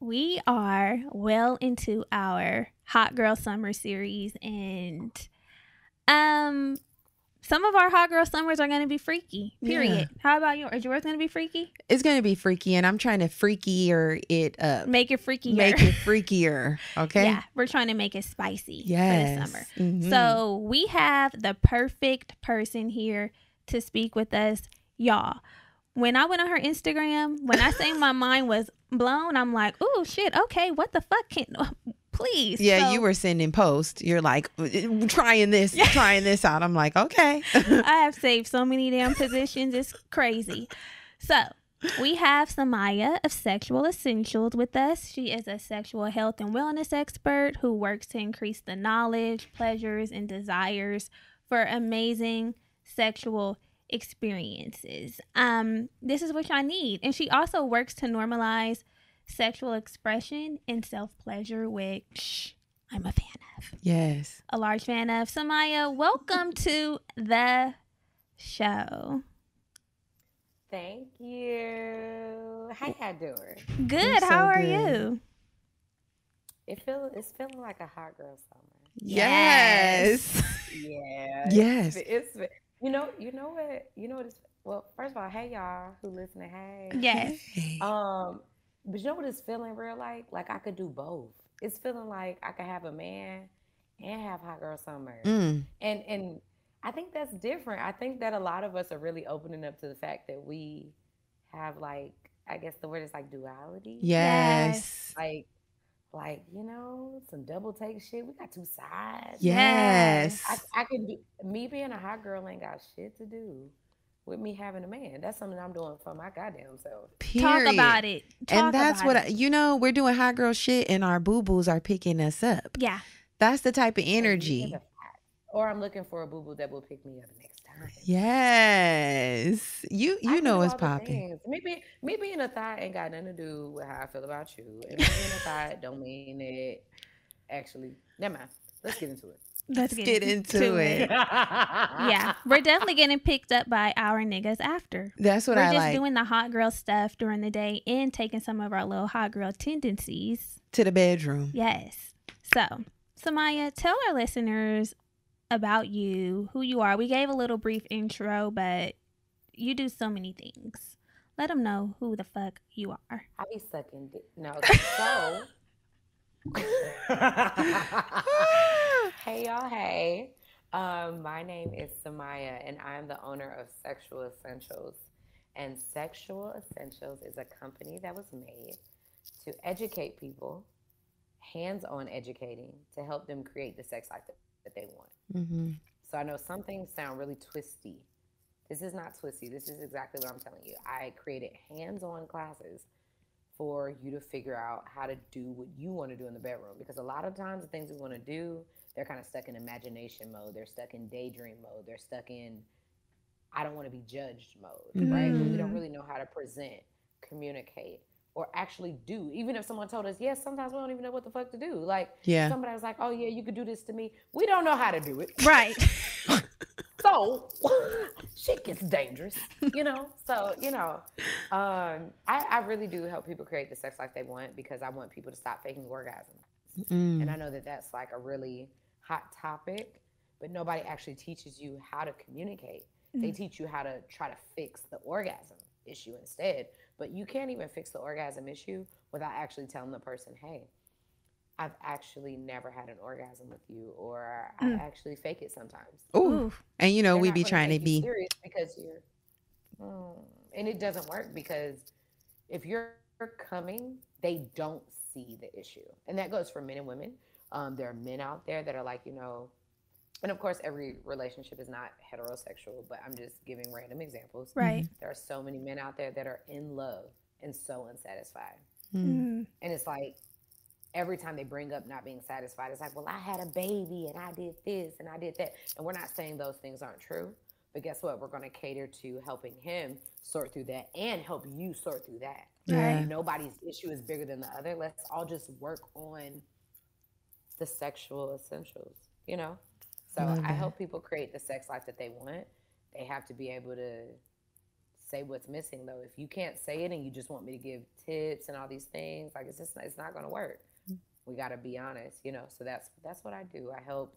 We are well into our Hot Girl Summer series and um some of our hot girl summers are going to be freaky. Period. Yeah. How about yours? Is yours going to be freaky? It's gonna be freaky, and I'm trying to freakier it up, Make it freakier. make it freakier. Okay. Yeah, we're trying to make it spicy Yes. for the summer. Mhm. So we have the perfect person here to speak with us, y'all. When I went on her Instagram, when I say my mind was blown, I'm like, "Oh shit, okay, what the fuck can please?" Yeah, So, you were sending posts. You're like "Uh, trying this, trying this out. I'm like, okay. I have saved so many damn positions. It's crazy. So we have Samia of Sexual Essentials with us. She is a sexual health and wellness expert who works to increase the knowledge, pleasures, and desires for amazing sexual experiences. Um, this is what I need. And she also works to normalize sexual expression and self pleasure, which I'm a fan of yes. a large fan of. Samia, welcome to the show. Thank you. How y'all doing? Good. so How are good. you? It feel it's feeling like a hot girl summer. Yes. Yes. Yes. It's, it's you know you know what you know what it's well first of all hey y'all who listening hey Yes. Um but you know what it's feeling real like like I could do both. It's feeling like I could have a man and have hot girl summer Mm. and and I think that's different. I think that a lot of us are really opening up to the fact that we have like I guess the word is like duality. Yes. Like like, you know, some double take shit. We got two sides. Yes. I, I can do me being a hot girl ain't got shit to do with me having a man. That's something I'm doing for my goddamn self. Period. Talk about it. Talk and that's about what I, you know. We're doing hot girl shit, and our boo boos are picking us up. yeah. That's the type of energy. it's a fact. Or I'm looking for a boo boo that will pick me up next time. Yes, you you can know do what's all popping. things. Me, being, me being a thought ain't got nothing to do with how I feel about you. And me being a thought don't mean it actually. Never mind. Let's get into it. Let's get into it. Yeah. We're definitely getting picked up by our niggas after. That's what We're I just like doing the hot girl stuff during the day and taking some of our little hot girl tendencies. to the bedroom. Yes. So, Samia, tell our listeners about you, who you are. We gave a little brief intro, but you do so many things. Let them know who the fuck you are. I be sucking dick. No, so. hey y'all, hey. Um, my name is Samia, and I'm the owner of Sexual Essentials. And Sexual Essentials is a company that was made to educate people, hands-on educating, to help them create the sex life that, that they want. hmm So I know some things sound really twisty. This is not twisty. This is exactly what I'm telling you. I created hands-on classes for you to figure out how to do what you want to do in the bedroom because a lot of times the things we want to do, they're kind of stuck in imagination mode. They're stuck in daydream mode. They're stuck in I don't want to be judged mode, right? But we don't Mhm. really know how to present, communicate, or actually do. Even if someone told us, yes, sometimes we don't even know what the fuck to do. Like Yeah. somebody was like, "Oh yeah, you could do this to me." We don't know how to do it. Right. So shit gets dangerous, you know. So you know, um, I, I really do help people create the sex life they want because I want people to stop faking orgasms. Mm. And I know that that's like a really hot topic, but nobody actually teaches you how to communicate. They teach you how to try to fix the orgasm issue instead. But you can't even fix the orgasm issue without actually telling the person, hey, I've actually never had an orgasm with you, or I Mm. actually fake it sometimes. Ooh. Ooh. And you know They're we not be trying to be serious because you're, Mm. and it doesn't work because if you're coming, they don't see the issue, and that goes for men and women. Um, there are men out there that are like, you know, and of course, every relationship is not heterosexual, but I'm just giving random examples. Right. There are so many men out there that are in love and so unsatisfied. Mm. Mm. And it's like every time they bring up not being satisfied, it's like, well, I had a baby and I did this and I did that. And we're not saying those things aren't true, But guess what? We're going to cater to helping him sort through that and help you sort through that. Yeah. Nobody's issue is bigger than the other. Let's all just work on the sexual essentials, you know? So Love I that. help people create the sex life that they want. They have to be able to say what's missing though. If you can't say it and you just want me to give tips and all these things, like it's just it's not gonna work. We gotta be honest, you know. So that's that's what I do. I help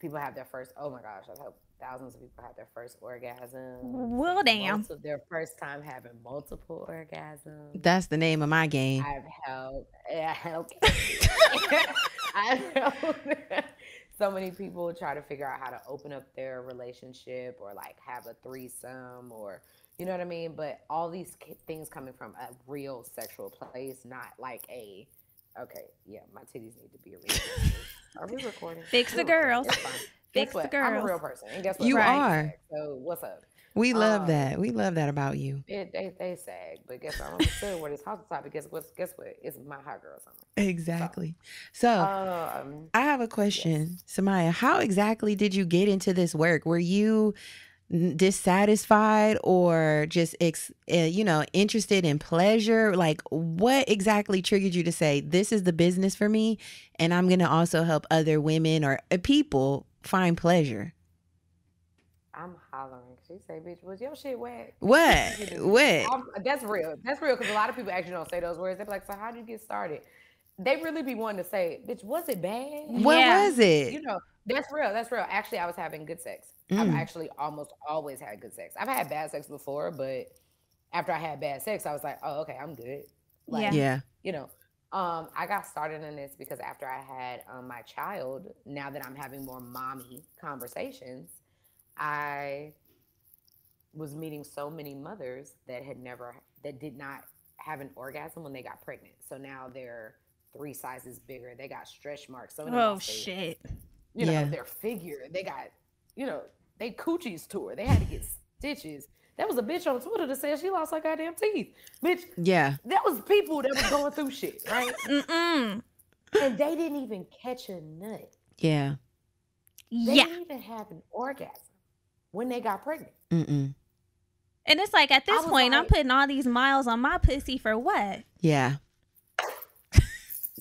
people have their first oh my gosh, I've helped thousands of people have their first orgasm. Well, damn. Their first time having multiple orgasms. That's the name of my game. I've helped. I helped. I've helped so many people try to figure out how to open up their relationship or like have a threesome or you know what I mean. But all these things coming from a real sexual place, not like a okay, yeah, my titties need to be a real. Are we recording? Fix the recording. girls. Fix Guess the what? I'm a real person, and guess what? You I are. So what's up? We love Um, that. We love that about you. It, they they sag, but guess what? I'm still where this hot topic. Guess what? Guess what? It's my hot girl summer. Exactly. So Um, I have a question, Samia. How exactly did you get into this work? Were you n- dissatisfied or just ex, uh, you know interested in pleasure? Like, what exactly triggered you to say this is the business for me, and I'm gonna also help other women or uh, people find pleasure? I'm hollering. She say, "Bitch, was your shit wet?" What? What? I'm- that's real. That's real because a lot of people actually don't say those words. They're like, "So how did you get started?" They really be wanting to say, "Bitch, was it bad?" What Yeah. was it? You know, that's real. That's real. Actually, I was having good sex. I've Mm. actually almost always had good sex. I've had bad sex before, but after I had bad sex, I was like, "Oh, okay, I'm good." Like, Yeah. yeah. you know um, i got started in this because after i had um, my child now that i'm having more mommy conversations i was meeting so many mothers that had never that did not have an orgasm when they got pregnant so now they're three sizes bigger they got stretch marks so Oh shit. You know Yeah. their figure they got you know they coochies tore they had to get stitches that was a bitch on twitter that said she lost her goddamn teeth bitch Yeah. that was people that was going through shit right Mm-mm. and they didn't even catch a nut. Yeah. They Yeah. didn't even have an orgasm when they got pregnant. Mm-mm. And it's like at this was point, I'm putting all these miles on my pussy for what? Yeah.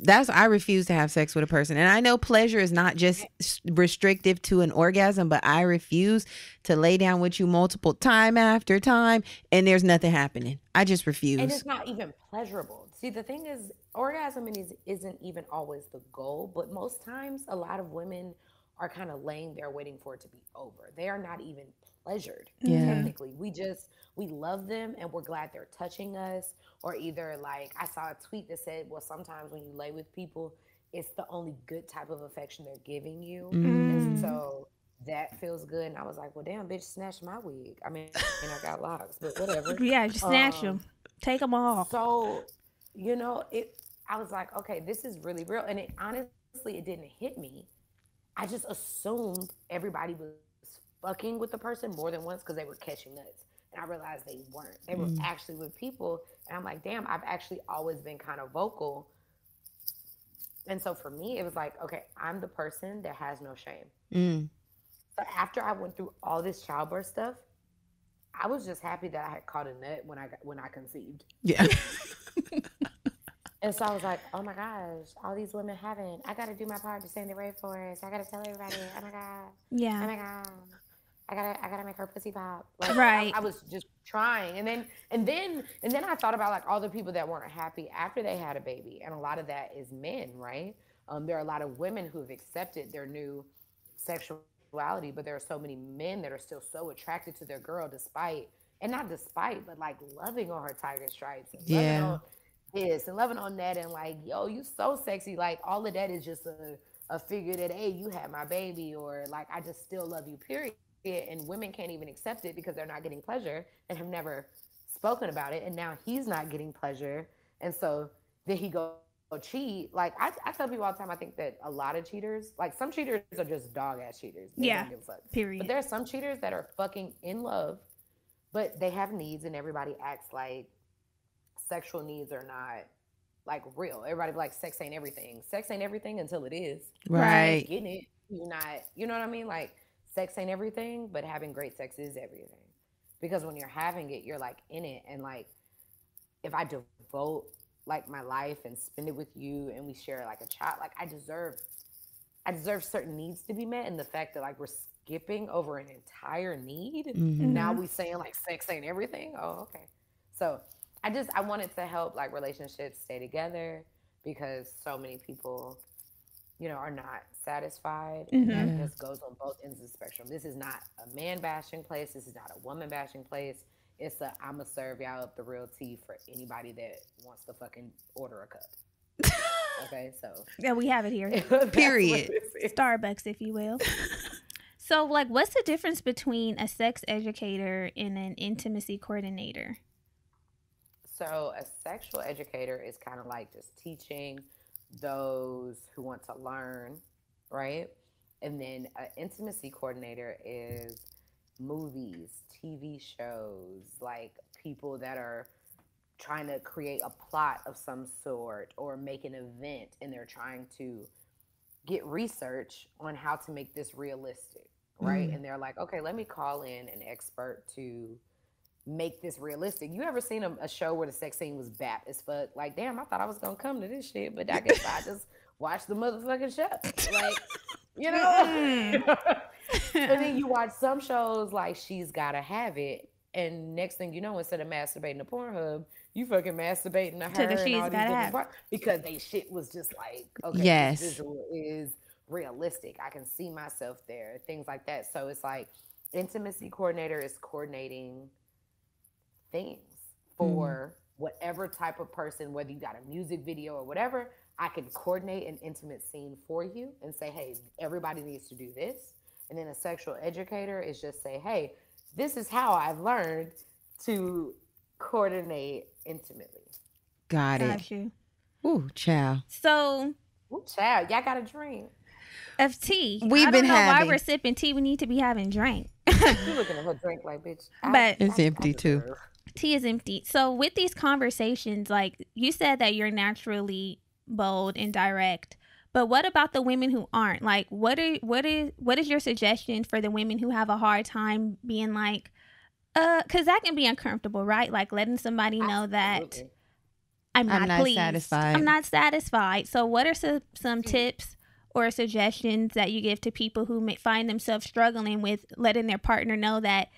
That's I refuse to have sex with a person. And I know pleasure is not just restrictive to an orgasm, but I refuse to lay down with you multiple time after time and there's nothing happening. I just refuse. And it's not even pleasurable. See, the thing is, orgasm is, isn't even always the goal, but most times a lot of women are kind of laying there waiting for it to be over. They are not even pleasured. Yeah. Technically, we just we love them and we're glad they're touching us. Or either like I saw a tweet that said, "Well, sometimes when you lay with people, it's the only good type of affection they're giving you." Mm. And so that feels good. And I was like, well, damn, bitch, snatch my wig. I mean, and I got locks, but whatever. Yeah, just snatch Um, them, take them off. So, you know, it. I was like, okay, this is really real. And it honestly, it didn't hit me. I just assumed everybody was fucking with the person more than once because they were catching nuts. And I realized they weren't. They were Mm. actually with people. And I'm like, damn, I've actually always been kind of vocal. And so for me, it was like, okay, I'm the person that has no shame. Mm. So after I went through all this childbirth stuff, I was just happy that I had caught a nut when I got, when I conceived. Yeah. And so I was like, oh my gosh, all these women haven't. I got to do my part to send the rainforest. I got to tell everybody, oh my God, Yeah. oh my God. I gotta, I gotta make her pussy pop. Like, Right. I, I was just trying, and then, and then, and then I thought about like all the people that weren't happy after they had a baby, and a lot of that is men, right? Um, there are a lot of women who have accepted their new sexuality, but there are so many men that are still so attracted to their girl, despite, and not despite, but like loving on her tiger stripes, and loving Yeah. on this and loving on that, and like, yo, you so sexy. Like all of that is just a a figure that hey, you had my baby, or like I just still love you. Period. And women can't even accept it because they're not getting pleasure and have never spoken about it. And now he's not getting pleasure, and so then he go cheat. Like I, I tell people all the time, I think that a lot of cheaters, like some cheaters are just dog ass cheaters. They Yeah. give fuck. Period. But there are some cheaters that are fucking in love, but they have needs, and everybody acts like sexual needs are not like real. Everybody be like sex ain't everything. Sex ain't everything until it is. Right. Getting it, you're not. You know what I mean? Like sex ain't everything, but having great sex is everything. Because when you're having it, you're like in it. And like, if I devote like my life and spend it with you and we share like a child, like I deserve, I deserve certain needs to be met. And the fact that like we're skipping over an entire need, Mhm. now we saying like sex ain't everything. Oh, okay. So I just, I wanted to help like relationships stay together because so many people you know, are not satisfied. And Mhm. that just goes on both ends of the spectrum. This is not a man bashing place. This is not a woman bashing place. It's a I'm gonna serve y'all up the real tea for anybody that wants to fucking order a cup. okay, so Yeah, we have it here. Period. Starbucks, if you will. So, like, what's the difference between a sex educator and an intimacy coordinator? So a sexual educator is kind of like just teaching those who want to learn, right? And then an intimacy coordinator is movies, TV shows, like people that are trying to create a plot of some sort or make an event and they're trying to get research on how to make this realistic, right? Mm. And they're like, okay, let me call in an expert to make this realistic. You ever seen a, a show where the sex scene was bad as fuck? Like, damn, I thought I was gonna come to this shit, but I guess I just watched the motherfucking show. Like, you know. Mm. and then you watch some shows like She's Gotta Have It, and next thing you know, instead of masturbating to Pornhub, you fucking masturbating to her To the and She's all these parts because they shit was just like, okay, Yes. this visual is realistic. I can see myself there, things like that. So it's like intimacy coordinator is coordinating things mm-hmm. for whatever type of person, whether you got a music video or whatever, I can coordinate an intimate scene for you and say, hey, everybody needs to do this. And then a sexual educator is just say, hey, this is how I've learned to coordinate intimately. Got it. Got you. Ooh, child. So, Ooh, child, y'all got a drink. of tea, We've I been don't know having- why we're sipping tea. We need to be having drink. You looking at her drink like, bitch. But- It's empty, too. Deserve. tea is empty. So, with these conversations, like you said that you're naturally bold and direct. But what about the women who aren't? Like, what are what is what is your suggestion for the women who have a hard time being like, uh, because that can be uncomfortable, right? Like letting somebody know that I'm I'm not, not pleased. satisfied. I'm not satisfied. So, what are some some Mm. tips or suggestions that you give to people who may find themselves struggling with letting their partner know that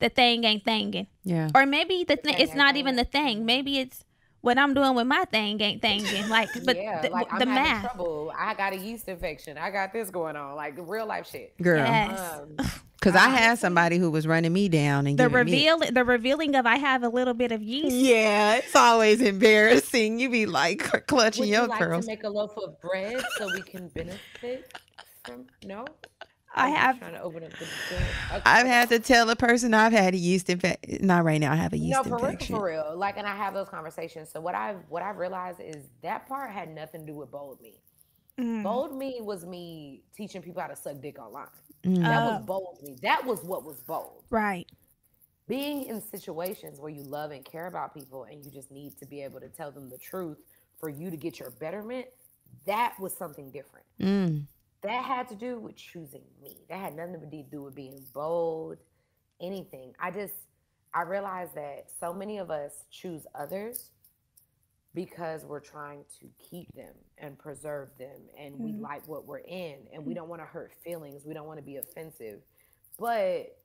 the thing ain't thinging, Yeah. or maybe the thing thing it's not even the thing. Maybe it's what I'm doing with my thing ain't thinging. Like, but yeah, the, like I'm the math. trouble. I got a yeast infection. I got this going on. Like real life shit. Girl. Yes. Um, Because I had somebody who was running me down and The giving me- reveal, the revealing of I have a little bit of yeast. Yeah, it's always embarrassing. You be like clutching Would your you like pearls. to make a loaf of bread so we can benefit from? No, I have trying to open up the door. Okay. I've had to tell a person I've had a yeast infection. Not right now. I have a yeast no for real, for real. Like, and I have those conversations. So what I've what I've realized is that part had nothing to do with bold me. Mm. Bold me was me teaching people how to suck dick online. Mm. That Oh. was bold me. That was what was bold. right. being in situations where you love and care about people and you just need to be able to tell them the truth for you to get your betterment, that was something different. Mm. That had to do with choosing me. That had nothing to do with being bold, anything. I just, I realized that so many of us choose others because we're trying to keep them and preserve them and we Mhm. like what we're in and we don't want to hurt feelings. We don't want to be offensive. But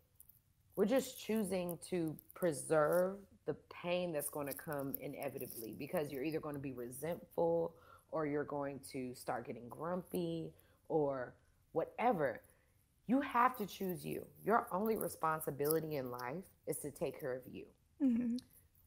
we're just choosing to preserve the pain that's going to come inevitably because you're either going to be resentful or you're going to start getting grumpy or whatever. You have to choose you. Your only responsibility in life is to take care of you. Mhm.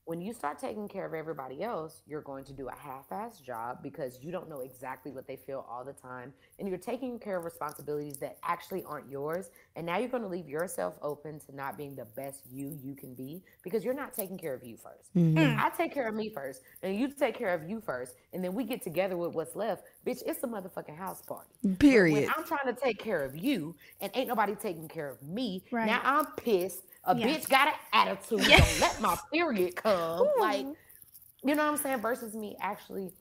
When you start taking care of everybody else, you're going to do a half assed job because you don't know exactly what they feel all the time. And you're taking care of responsibilities that actually aren't yours. And now you're going to leave yourself open to not being the best you you can be because you're not taking care of you first. Mhm. I take care of me first, and you take care of you first, and then we get together with what's left. Bitch, it's a motherfucking house party. Period. When I'm trying to take care of you, and ain't nobody taking care of me, Right. now I'm pissed. A Yeah. bitch got an attitude. Yeah. Don't let my period come. Like, you know what I'm saying? Versus me actually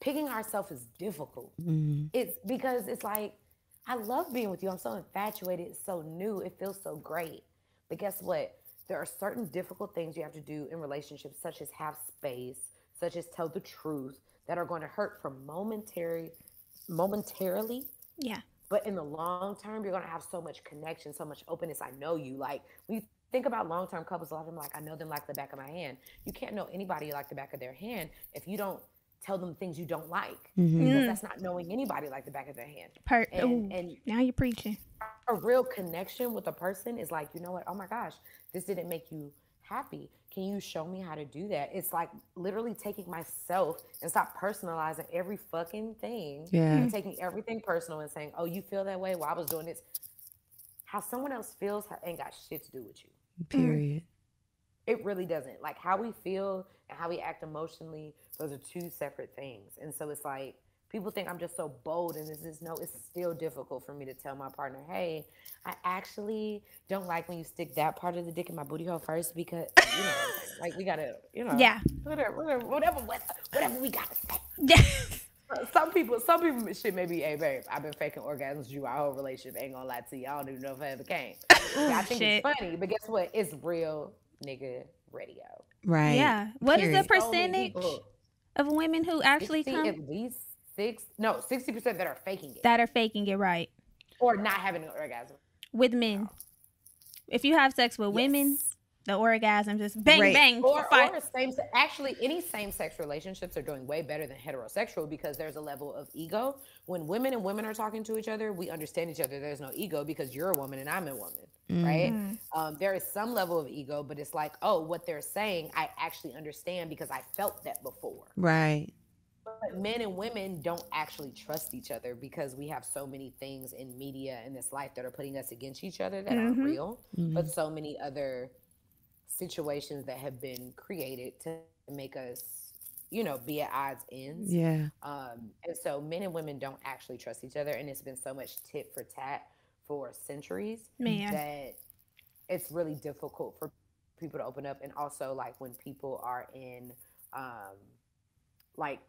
picking ourselves is difficult. Mhm. It's because it's like I love being with you. I'm so infatuated. It's so new. It feels so great. But guess what? There are certain difficult things you have to do in relationships, such as have space, such as tell the truth, that are going to hurt for momentary, momentarily. Yeah. But in the long term, you're going to have so much connection, so much openness. I know you. Like, we think about long term couples, a lot of them like, I know them like the back of my hand. You can't know anybody like the back of their hand if you don't tell them things you don't like. Mhm. Because Mm. that's not knowing anybody like the back of their hand. Per- And, ooh, and now you're preaching. a real connection with a person is like, you know what? Oh my gosh, this didn't make you happy. Can you show me how to do that? It's like literally taking myself and stop personalizing every fucking thing Yeah. and taking everything personal and saying, oh, you feel that way? Well, I was doing this. How someone else feels ha- ain't got shit to do with you. Mm-hmm. Period. It really doesn't. Like how we feel and how we act emotionally, those are two separate things. And so it's like people think I'm just so bold and this is no, it's still difficult for me to tell my partner, hey, I actually don't like when you stick that part of the dick in my booty hole first because you know, like we gotta, you know, Yeah. whatever, whatever, whatever, whatever we gotta say. Yes. Some people, some people shit maybe, hey babe, I've been faking orgasms you our whole relationship. Ain't gonna lie to you, I don't even know if I ever came. I think shit. it's funny, but guess what? It's real nigga radio. Right. Yeah. What is the Period. So many percentage of women who actually 60, come at least six, no, sixty percent that are faking it that are faking it right or not having an orgasm. with men? If you have sex with women, the orgasm just bang Right. bang. Or, fight. or same, se- actually, any same-sex relationships are doing way better than heterosexual because there's a level of ego. When women and women are talking to each other, we understand each other. There's no ego because you're a woman and I'm a woman, right? Mm. Um, there is some level of ego, but it's like, oh, what they're saying, I actually understand because I felt that before. Right. But men and women don't actually trust each other because we have so many things in media in this life that are putting us against each other that aren't Mhm. real, Mhm. but so many other situations that have been created to make us, you know, be at odds ends. Yeah. Um, and so men and women don't actually trust each other, and it's been so much tit for tat for centuries Man. that it's really difficult for people to open up. And also, like when people are in, um, like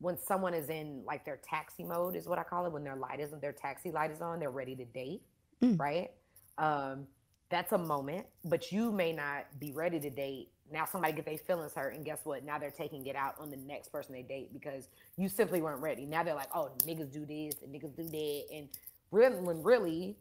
when someone is in like their taxi mode is what I call it. When their light isn't their taxi light is on, they're ready to date, Mm. right? Um, that's a moment, but you may not be ready to date. Now somebody get their feelings hurt, and guess what? Now they're taking it out on the next person they date because you simply weren't ready. Now they're like, oh, niggas do this and niggas do that, and really, when really,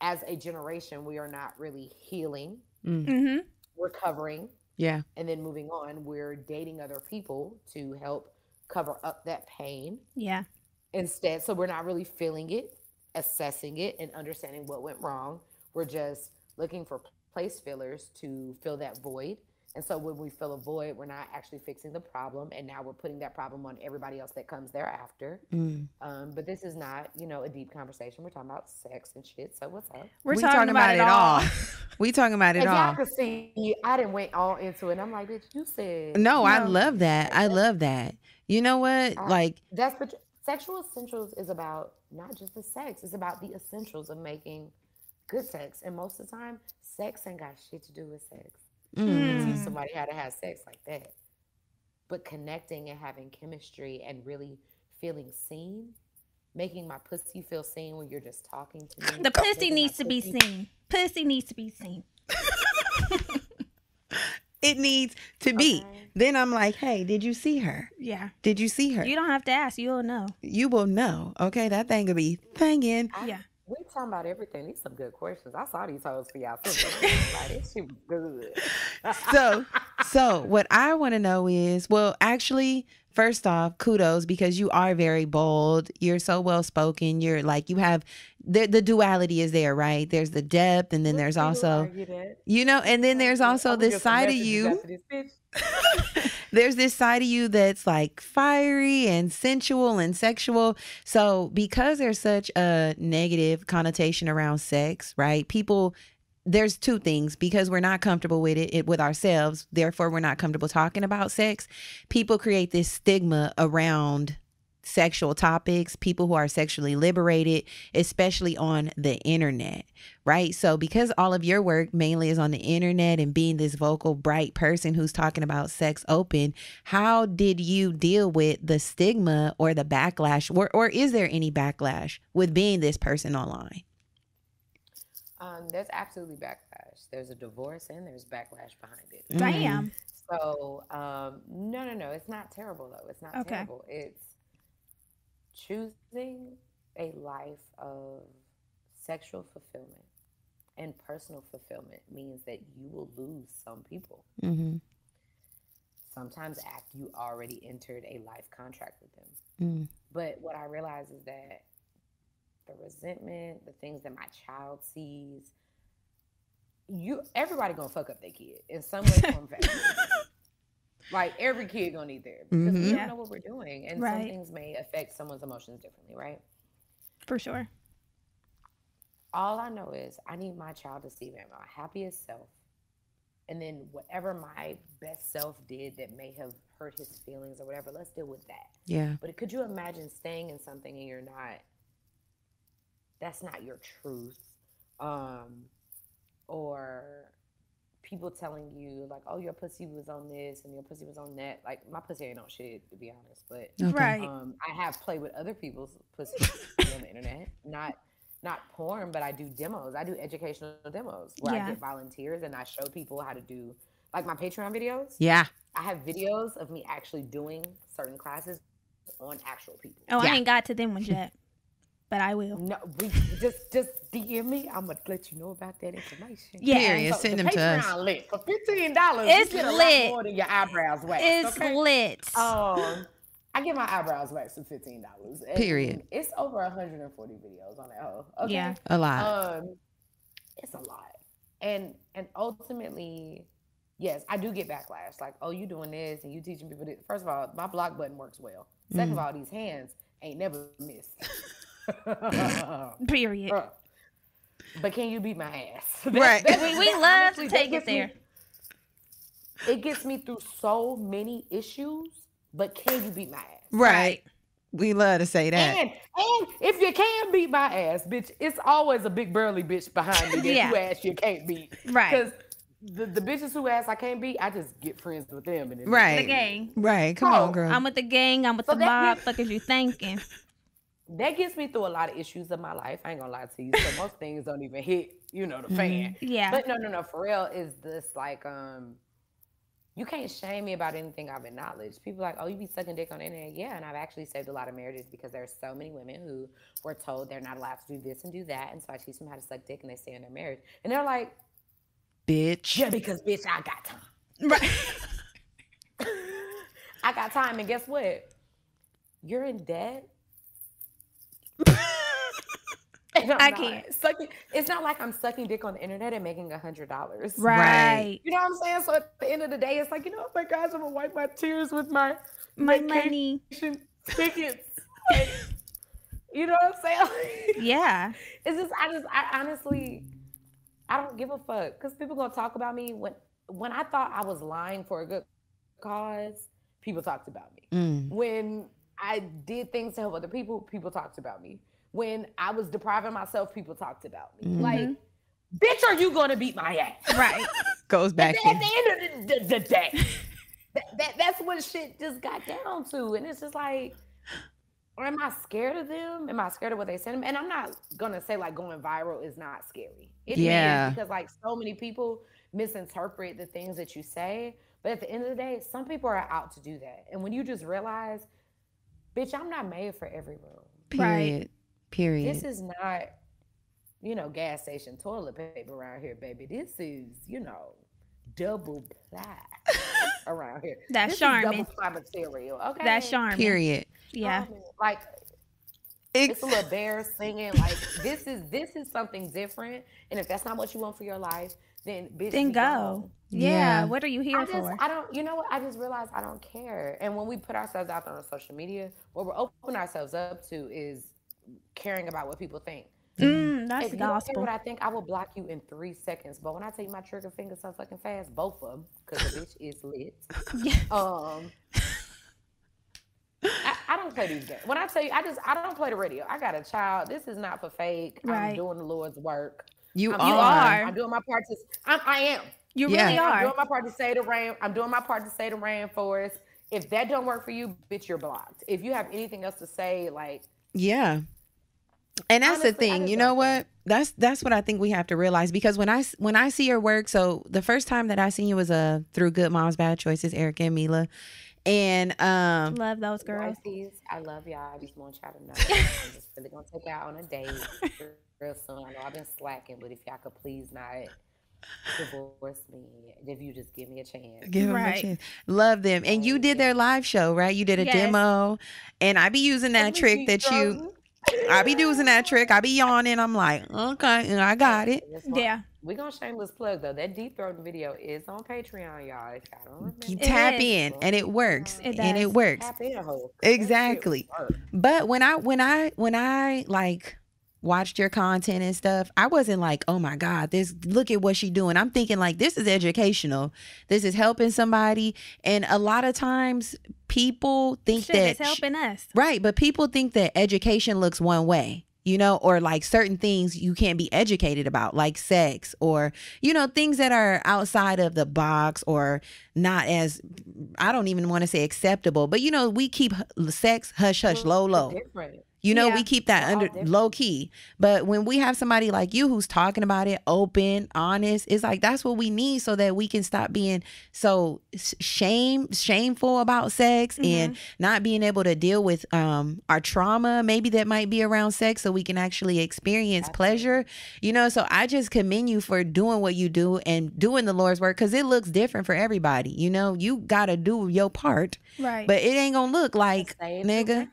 as a generation, we are not really healing, Mm. Mm-hmm. recovering, Yeah. and then moving on. We're dating other people to help cover up that pain Yeah. instead. So we're not really feeling it, assessing it, and understanding what went wrong. We're just looking for place fillers to fill that void. And so when we fill a void, we're not actually fixing the problem. And now we're putting that problem on everybody else that comes thereafter. Mm. Um, but this is not, you know, a deep conversation. We're talking about sex and shit. So what's up? We're We talking, about, it all. we talking about it y'all all. can see, I didn't went all into it. I'm like, bitch, you said No, I No. love that. I love that. You know what? I- Like, That's what sexual essentials is about. Not just the sex; it's about the essentials of making good sex. And most of the time, sex ain't got shit to do with sex. You mm, Teach somebody how to have sex like that. But connecting and having chemistry and really feeling seen, making my pussy feel seen when you're just talking to me. The pussy needs to be seen. Pussy needs to be seen. it needs to be. Okay. Then I'm like, hey, did you see her? Yeah. Did you see her? You You, don't have to ask. You'll know. You will know. Okay, that thing will be thinging. I- Yeah. We talking about everything. These some good questions. I saw these hoes for y'all. too. like, this shit was good. so so what i want to know is well actually first off kudos because you are very bold you're so well spoken you're like you have the, the duality is there right there's the depth and then there's also you know and then there's also this side of you after this, bitch. there's this side of you that's like fiery and sensual and sexual. So because there's such a negative connotation around sex, right? People there's two things because we're not comfortable with it, it with ourselves, therefore we're not comfortable talking about sex. People create this stigma around sexual topics, people who are sexually liberated, especially on the internet, right? So, because all of your work mainly is on the internet and being this vocal, bright person who's talking about sex open, how did you deal with the stigma or the backlash, or, or is there any backlash with being this person online? Um, there's absolutely backlash. There's a divorce and there's backlash behind it. Damn. So, um, no, no, no. It's not terrible though. It's not Okay. terrible. It's choosing a life of sexual fulfillment and personal fulfillment means that you will lose some people. Mm-hmm. Sometimes after you already entered a life contract with them. Mm. But what I realize is that the resentment, the things that my child sees, you everybody gonna fuck up their kid in some way, form, fashion. like every kid gonna need therapy because we Mhm. don't Yeah. know what we're doing, and some things may affect someone's emotions differently, right? For sure. All I know is I need my child to see me at my happiest self, and then whatever my best self did that may have hurt his feelings or whatever, let's deal with that. Yeah. But could you imagine staying in something and you're not, that's not your truth? Um, or people telling you, like, oh, your pussy was on this and your pussy was on that. Like, my pussy ain't on shit, to be honest. But Okay. Right. um, I have played with other people's pussy on the internet. Not not porn, but I do demos. I do educational demos where Yeah. I get volunteers and I show people how to do, like my Patreon videos. Yeah. I have videos of me actually doing certain classes on actual people. Oh, Yeah. I ain't got to them ones yet, but I will. No, we just just DM me. I'm gonna let you know about that information. Yeah. Period. So Send the them to us. Lit for fifteen dollars. It's you get a lit. lot more than your eyebrows waxed. It's okay? lit. Um, I get my eyebrows waxed for fifteen dollars. Period. It's over 140 videos on that hoe. Okay? Yeah. A lot. Um, it's a lot, and and ultimately, yes, I do get backlash. Like, oh, you doing this and you teaching people this. First of all, my block button works well. Second of all, these hands ain't never missed. Period. Uh, but can you beat my ass? Right. We, we love to honestly, that take it gets me- there. it gets me through so many issues, but can you beat my ass? right. We love to say that. And and if you can beat my ass, bitch, it's always a big burly bitch behind me that Yeah. you ass you can't beat. Right. Because the, the bitches who ass I can't beat, I just get friends with them and Right. The gang. Right. Come Oh, on, girl. I'm with the gang. I'm with So the that mob. means- Fuck is you thinking? that gets me through a lot of issues of my life. I ain't gonna lie to you. So most things don't even hit, you know, the fan. Yeah. But no, no, no. For real, is this like um you can't shame me about anything I've acknowledged. People are like, oh, you be sucking dick on the internet. Yeah, and I've actually saved a lot of marriages because there's so many women who were told they're not allowed to do this and do that. And so I teach them how to suck dick and they stay in their marriage. And they're like, Bitch. yeah, because bitch, I got time. right. I got time. And guess what? You're in debt. I not. can't. Sucking, it's not like I'm sucking dick on the internet and making a hundred dollars. Right. You know what I'm saying? So at the end of the day, it's like, you know, my gosh, I'm gonna wipe my tears with my My money. tickets. Like, you know what I'm saying? Yeah. it's just I just I honestly I don't give a fuck because people gonna talk about me when when I thought I was lying for a good cause, people talked about me. Mm. When I did things to help other people, people talked about me. When I was depriving myself, people talked about me. Mhm. Like, bitch, are you gonna beat my ass? Right. Goes back At in. the end of the, the, the day, that, that, that's what shit just got down to. And it's just like, or am I scared of them? Am I scared of what they said? And I'm not gonna say like going viral is not scary. It is Yeah. because like so many people misinterpret the things that you say. But at the end of the day, some people are out to do that. And when you just realize, bitch, I'm not made for every room. Period. Period. This is not, you know, gas station toilet paper around here, baby. This is, you know, double ply around here. That's this Charmin. Is double ply material. Okay. That's Charmin. Period. Yeah. Charmin. Like Ex- it's a little bear singing. Like this is this is something different. And if that's not what you want for your life, then bitch, Then be go. Gone. Yeah. Yeah. What are you here I just, for? I don't, you know what? I just realized I don't care. And when we put ourselves out there on social media, what we're opening ourselves up to is caring about what people think. Mm, that's if you don't care what I think, I will block you in three seconds. But when I take my trigger finger so fucking fast, both of them, because the bitch is lit. Yeah. Um, I, I don't play these games. When I tell you, I just I don't play the radio. I got a child. This is not for fake. Right. I'm doing the Lord's work. You I'm, are. Are. I'm doing my part to. I'm, I am. You Yeah. really I'm doing my part to say the rain. I'm doing my part to say the rainforest. If that don't work for you, bitch, you're blocked. If you have anything else to say, like Yeah. And that's the Honestly, I thing, you know what? That's that's what I think we have to realize because when I when I see your work, so the first time that I seen you was uh through Good Moms Bad Choices, Erica and Milah, and um Love those girls. Pisces, I love y'all. I just want y'all to know. I'm just really gonna take y'all on a date real soon. I know I've been slacking, but if y'all could please not divorce me, if you just give me a chance. give 'em a Right. chance. love them, and you did their live show, right? You did a Yes. demo, and I be using that trick that you. I be using that trick. I be yawning. I'm like, okay, and I got it. Yeah. We're gonna shameless plug though. That deep throat video is on Patreon, y'all. If y'all don't You remember, It tap is. in, and it works, It and it works. tap in, hoe. That shit Exactly. work. But when I when I when I like watched your content and stuff, I wasn't like, oh my God, this look at what she doing. I'm thinking like this is educational. This is helping somebody. And a lot of times people think Shit, that it's helping us. Right, but people think that education looks one way, you know, or like certain things you can't be educated about, like sex or, you know, things that are outside of the box or not as, I don't even want to say acceptable, but, you know, we keep sex hush hush, low, low. Different. You know, Yeah. we keep that under low key. But when we have somebody like you who's talking about it, open, honest, it's like that's what we need so that we can stop being so shame shameful about sex and not being able to deal with um our trauma maybe that might be around sex so we can actually experience pleasure. You know, so I just commend you for doing what you do and doing the Lord's work cuz it looks different for everybody. You know, you got to do your part, Right. but it ain't going to look like nigga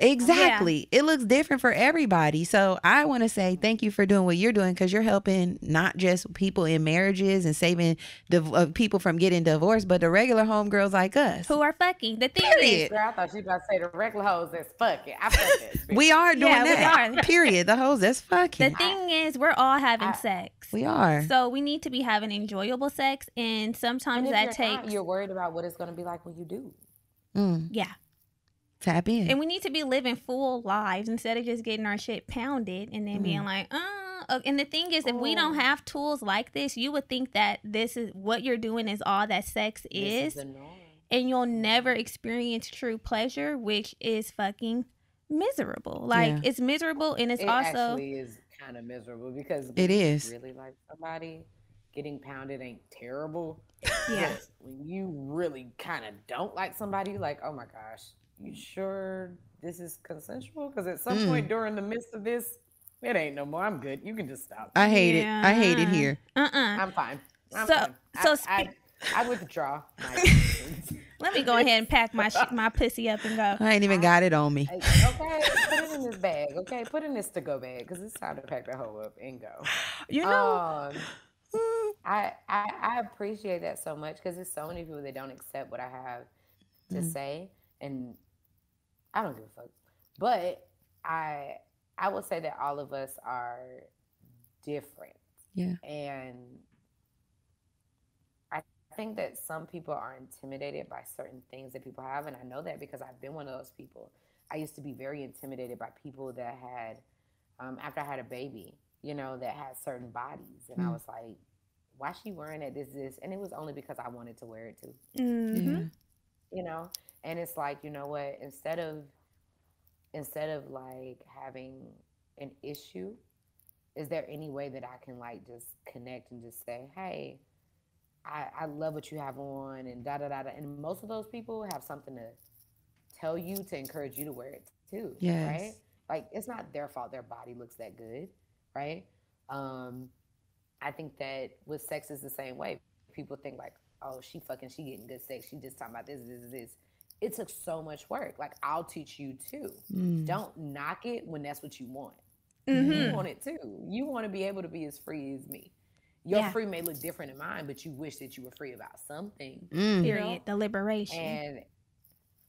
rainforest. Exactly. It looks different for everybody. So I want to say thank you for doing what you're doing because you're helping not just people in marriages and saving div- uh, people from getting divorced, but the regular homegirls like us. who are fucking. The thing Period. is, Girl, I thought she was about to say the regular hoes that's fucking. I fuck that. We are doing Yeah, we that. are. Period. The hoes, that's fucking. the fucking. thing is, we're all having I- sex. we are. So we need to be having enjoyable sex, and And sometimes if that you're not, takes. you're worried about what it's gonna be like when you do. Mm, yeah. Tap in. And we need to be living full lives instead of just getting our shit pounded and then Mm. being like, uh. uh," And the thing is, if we don't Oh. have tools like this, you would think that this is what you're doing is all that sex This is, and you'll never experience true pleasure, which is fucking miserable. Like Yeah. it's miserable, and it's it also actually is kind of miserable because It when you is. really like somebody. Getting pounded ain't terrible. yeah. When you really kind of don't like somebody, you're like, oh my gosh, you sure this is consensual? Because at some Mm. point during the midst of this, it ain't no more. I'm good. You can just stop. I hate it. I hate it here. Uh uh I'm fine. I'm So- fine. so I, spe- I, I withdraw. My. Let me go ahead and pack my sh- my pussy up and go. I ain't even got it on me. Okay, put it in this bag. Okay, put it in this to go bag because it's time to pack that hoe up and go. You know, Um, I, I I appreciate that so much because there's so many people that don't accept what I have to Mm. say, and I don't give a fuck. But I I will say that all of us are different, Yeah. and I think that some people are intimidated by certain things that people have, and I know that because I've been one of those people. I used to be very intimidated by people that had, um, after I had a baby, you know, that had certain bodies, and I Mm. was like, "Why she wearing it? This, this," and it was only because I wanted to wear it too hmm Yeah. you know and it's like you know what? Instead of instead of like having an issue is there any way that i can like just connect and just say hey i i love what you have on and da da da da. And most of those people have something to tell you to encourage you to wear it too Yes. right? Like it's not their fault. Their body looks that good right? Um i think that with sex is the same way. People think like oh she fucking she getting good sex. She just talking about this this this it took so much work like i'll teach you too Mm. don't knock it when that's what you want hmm you want it too you want to be able to be as free as me your Yeah. free may look different than mine but you wish that you were free about something Mm. you Period. know? The liberation. and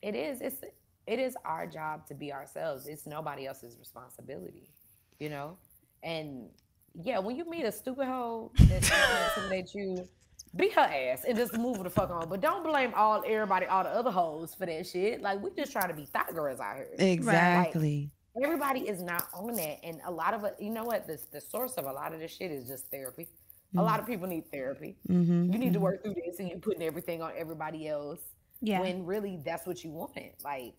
it is it's it is our job to be ourselves it's nobody else's responsibility you know and yeah when you meet a stupid hoe that's trying to intimidate you Beat her ass and just move the fuck on. But don't blame all everybody, all the other hoes for that shit. Like we just trying to be thot girls out here. Exactly. Everybody is not on that, and a lot of it. You know what? The the source of a lot of this shit is just therapy. A lot of people need therapy. mm-hmm. You need to work through this, and you're putting everything on everybody else. Yeah. When really that's what you wanted. Like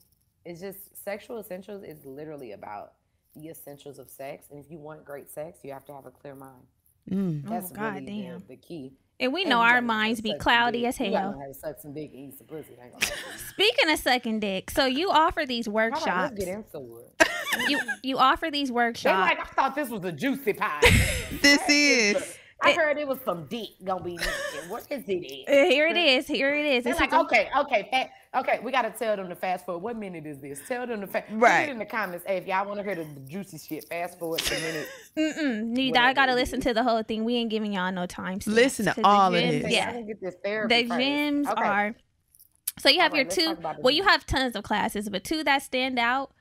it's just sexual essentials is literally about the essentials of sex, and if you want great sex, you have to have a clear mind. Mm. That's Oh, God really the- the key. And we know you our gotta know how minds be cloudy dick. as You gotta hell. know how to suck some dick and eat some pussy. I ain't gonna lie to you. Speaking of sucking dick, so you offer these All right, workshops. let's get into it. you you offer these workshops. They workshops. like, I thought this was a juicy pie. This Where is. I heard it was some dick gonna be missing. What is it? Uh, Here it is. Here it is. They're like, okay, okay, fa- okay. We gotta tell them to fast forward. What minute is this? Tell them to fast. Right. Put it in the comments. Hey, if y'all want to hear the, the juicy shit, fast forward to minute. Mm-mm. Need, I gotta listen to the whole thing. We ain't giving y'all no time. Listen to stamps, 'cause all of gems- this. I Yeah. can get this therapy The first. gyms Okay. are. So you have All your two. talk about the Well, you have tons of classes, but two that stand out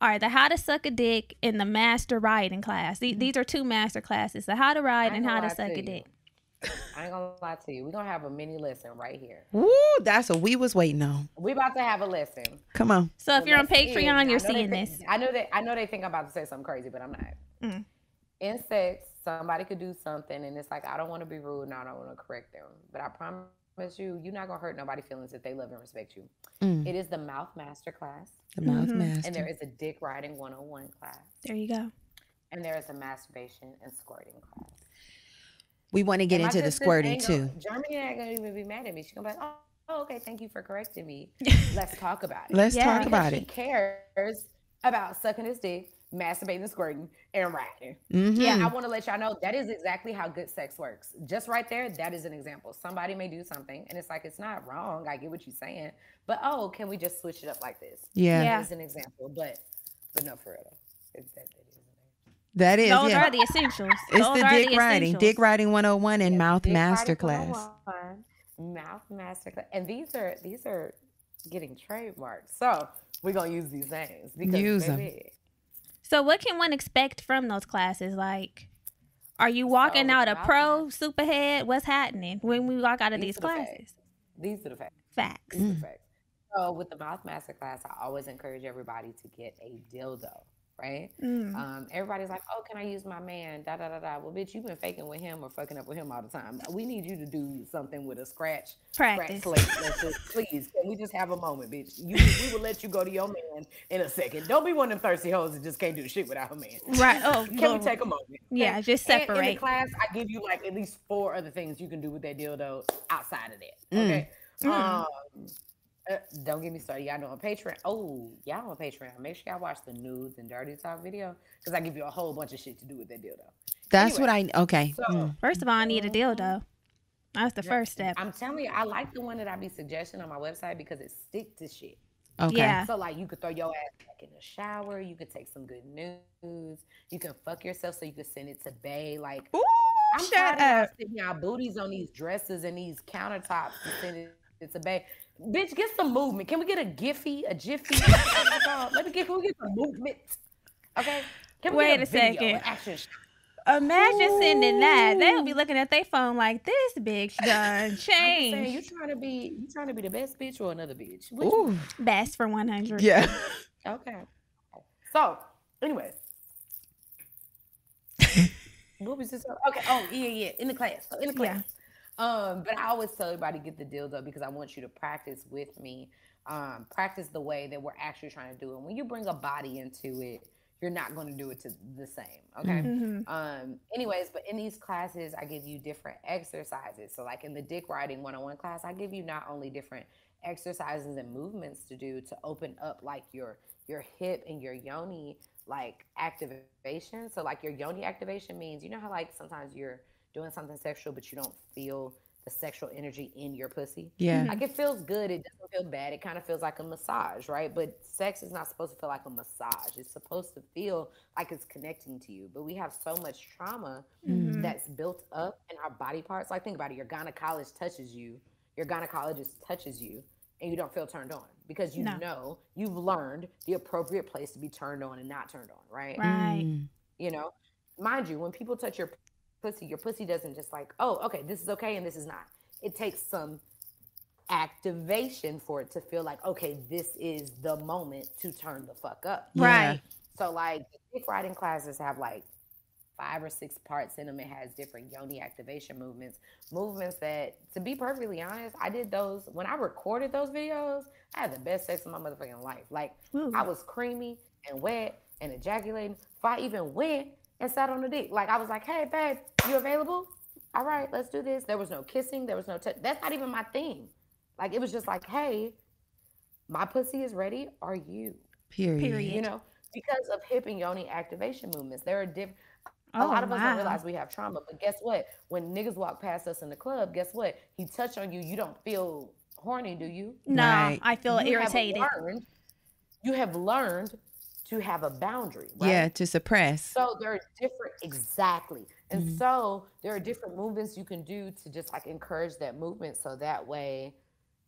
are the How to Suck a Dick and the Master Riding class. These, these are two master classes: the How to Ride and How to Suck to a. Dick. I ain't gonna lie to you. We're gonna have a mini lesson right here. Woo, that's what we was waiting on. We about to have a lesson. Come on. So if The you're on lesson is- Patreon, you're seeing think- this. I know that I know they think I'm about to say something crazy, but I'm not. Mm. In sex, somebody could do something, and it's like I don't want to be rude, and I don't want to correct them, but I promise you, you're not gonna hurt nobody's feelings if they love and respect you. Mm. It is the mouth master class, The mouth Mhm. master. and there is a dick riding 101 class, There you go. and there is a masturbation and squirting class. we want to get And into the squirting too. gonna- Germany ain't gonna even be mad at me. She's gonna be like, oh, oh, okay, thank you for correcting me. Let's talk about it. Let's Yeah. talk Because about she it. cares about sucking his dick, masturbating, and squirting, and riding. Mhm. Yeah, I want to let y'all know that is exactly how good sex works. Just right there, that is an example. Somebody may do something, and it's like it's not wrong. I get what you're saying, but oh, can we just switch it up like this? yeah. Yeah. That is an example, but but no, for real, it's that. It is. That is. Those yeah. are the essentials. it's Those the are dick the riding. Dick riding 101 and Yeah, mouth Dick Riding master class. Mouth master class, and these are these are getting trademarked. So we're gonna use these names because Use 'em. baby, So what can one expect from those classes? Like, are you walking So, out a mouth pro superhead? What's happening when we walk out of These these are the classes? these are the facts. Facts. These are Mm. the facts. So with the mouth master class, I always encourage everybody to get a dildo, right? Mm. Um, everybody's like, "Oh, can I use my man?" Da da da da. Well, bitch, you've been faking with him or fucking up with him all the time. We need you to do something with a scratch, Practice. scratch slate. Just, please, can we just have a moment, bitch? You, we will let you go to your man in a second. Don't be one of them thirsty hoes that just can't do shit without a man. Right. Oh, Can Lord. we take a moment? Yeah, just And in the class, I give you like at least four other things you can do with that dildo outside of that. Mm. Okay. Mm. Um, uh, don't get me started. Y'all know on Patreon. Oh, y'all on Patreon. Make sure y'all watch the nudes and dirty talk video because I give you a whole bunch of shit to do with that dildo. That's what I. Okay. So Mm. First of all, I need a dildo. That's the Yeah, first step. I'm telling you, I like the one that I be suggesting on my website because it stick to shit. Okay. Yeah. So like you could throw your ass back in the shower. You could take some good news. You can fuck yourself so you could send it to Bay. Like Ooh, I'm shut tired of y'all up. sticking our booties on these dresses and these countertops to send it to Bay. Bitch, get some movement. Can we get a Giphy, a Jiffy? What's it called? Let me get. Can we get some movement? Okay. Can we Wait get a video, second. an Action. sh- Imagine sending that. They'll be looking at their phone like this bitch done I'm saying, you changed. trying to be, you trying to be the best bitch or another bitch? Which one? Ooh. Best for 100. Yeah. Okay. So, anyway. what was this? Okay. Oh, yeah, yeah. In the class. So in the Yeah. Um, but I always tell everybody get the dildo because I want you to practice with me. Um, practice the way that we're actually trying to do it. When you bring a body into it, you're not going to do it to the same. Okay. hmm Um, anyways, but in these classes, I give you different exercises. So, like in the dick riding 101 class, I give you not only different exercises and movements to do to open up like your your hip and your yoni like activation. So, like your yoni activation means you know how like sometimes you're doing something sexual, but you don't feel the sexual energy in your pussy. Yeah. Like it feels good. It doesn't feel bad. It kind of feels like a massage, right? But sex is not supposed to feel like a massage. It's supposed to feel like it's connecting to you. But we have so much trauma Mhm. that's built up in our body parts. Like think about it. Your gynecologist touches you. Your gynecologist touches you, and you don't feel turned on because you No. know you've learned the appropriate place to be turned on and not turned on, right? Right. Mm. You know, mind you, when people touch your pussy, your pussy doesn't just like, oh, okay, this is okay and this is not. it takes some activation for it to feel like, okay, this is the moment to turn the fuck up. Yeah. Right. So like the dick riding classes have like five or six parts in them. It has different yoni activation movements, movements that, to be perfectly honest, I did those when I recorded those videos. I had the best sex of my motherfucking life. Like Ooh. I was creamy and wet and ejaculating. If I even went and sat on the dick, like I was like, "Hey, babe, you available? All right, let's do this." There was no kissing. There was no touch. That's not even my thing. Like it was just like, "Hey, my pussy is ready. Are you?" Period. Period. You know, because of hip and yoni activation movements, there are different. a Oh, lot of us wow. don't realize we have trauma, but guess what? When niggas walk past us in the club, guess what? He touched on you. You don't feel horny, do you? No, Right. I feel you irritated. Have learned, you have learned to have a boundary, right? Yeah, to suppress. So there are different, exactly. And Mhm. so there are different movements you can do to just like encourage that movement. So that way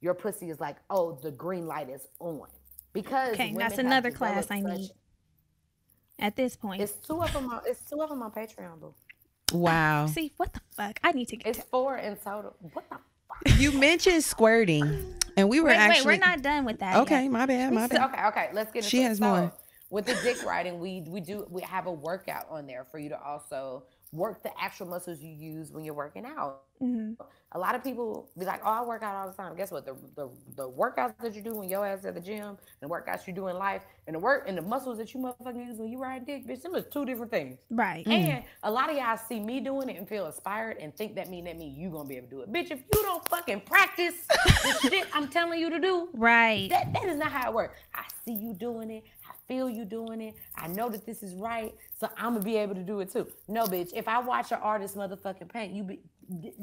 your pussy is like, oh, the green light is on. Because Okay, that's another class I need. At this point. It's two of them. On, it's two of them on Patreon, boo. Wow. See, what the fuck? I need to get It's to- four in total. What the fuck? You mentioned squirting, and we were Wait, actually wait, we're not done with that. yet. okay. My bad. My bad. okay, okay. Let's get. She it. has So, more. With the dick riding, we we do we have a workout on there for you to also work the actual muscles you use when you're working out. Mhm. A lot of people be like, "Oh, I work out all the time." Guess what? The the, the workouts that you do when your ass at the gym, and the workouts you do in life, and the work and the muscles that you motherfucking use when you ride dick, bitch, them is two different things. Right. Mm. And a lot of y'all see me doing it and feel inspired and think that mean that mean you gonna be able to do it. Bitch, if you don't fucking practice the shit I'm telling you to do, Right. that that is not how it works. I see you doing it. I feel you doing it. I know that this is right, so I'm gonna be able to do it too. No, bitch. If I watch an artist motherfucking paint, you be, d-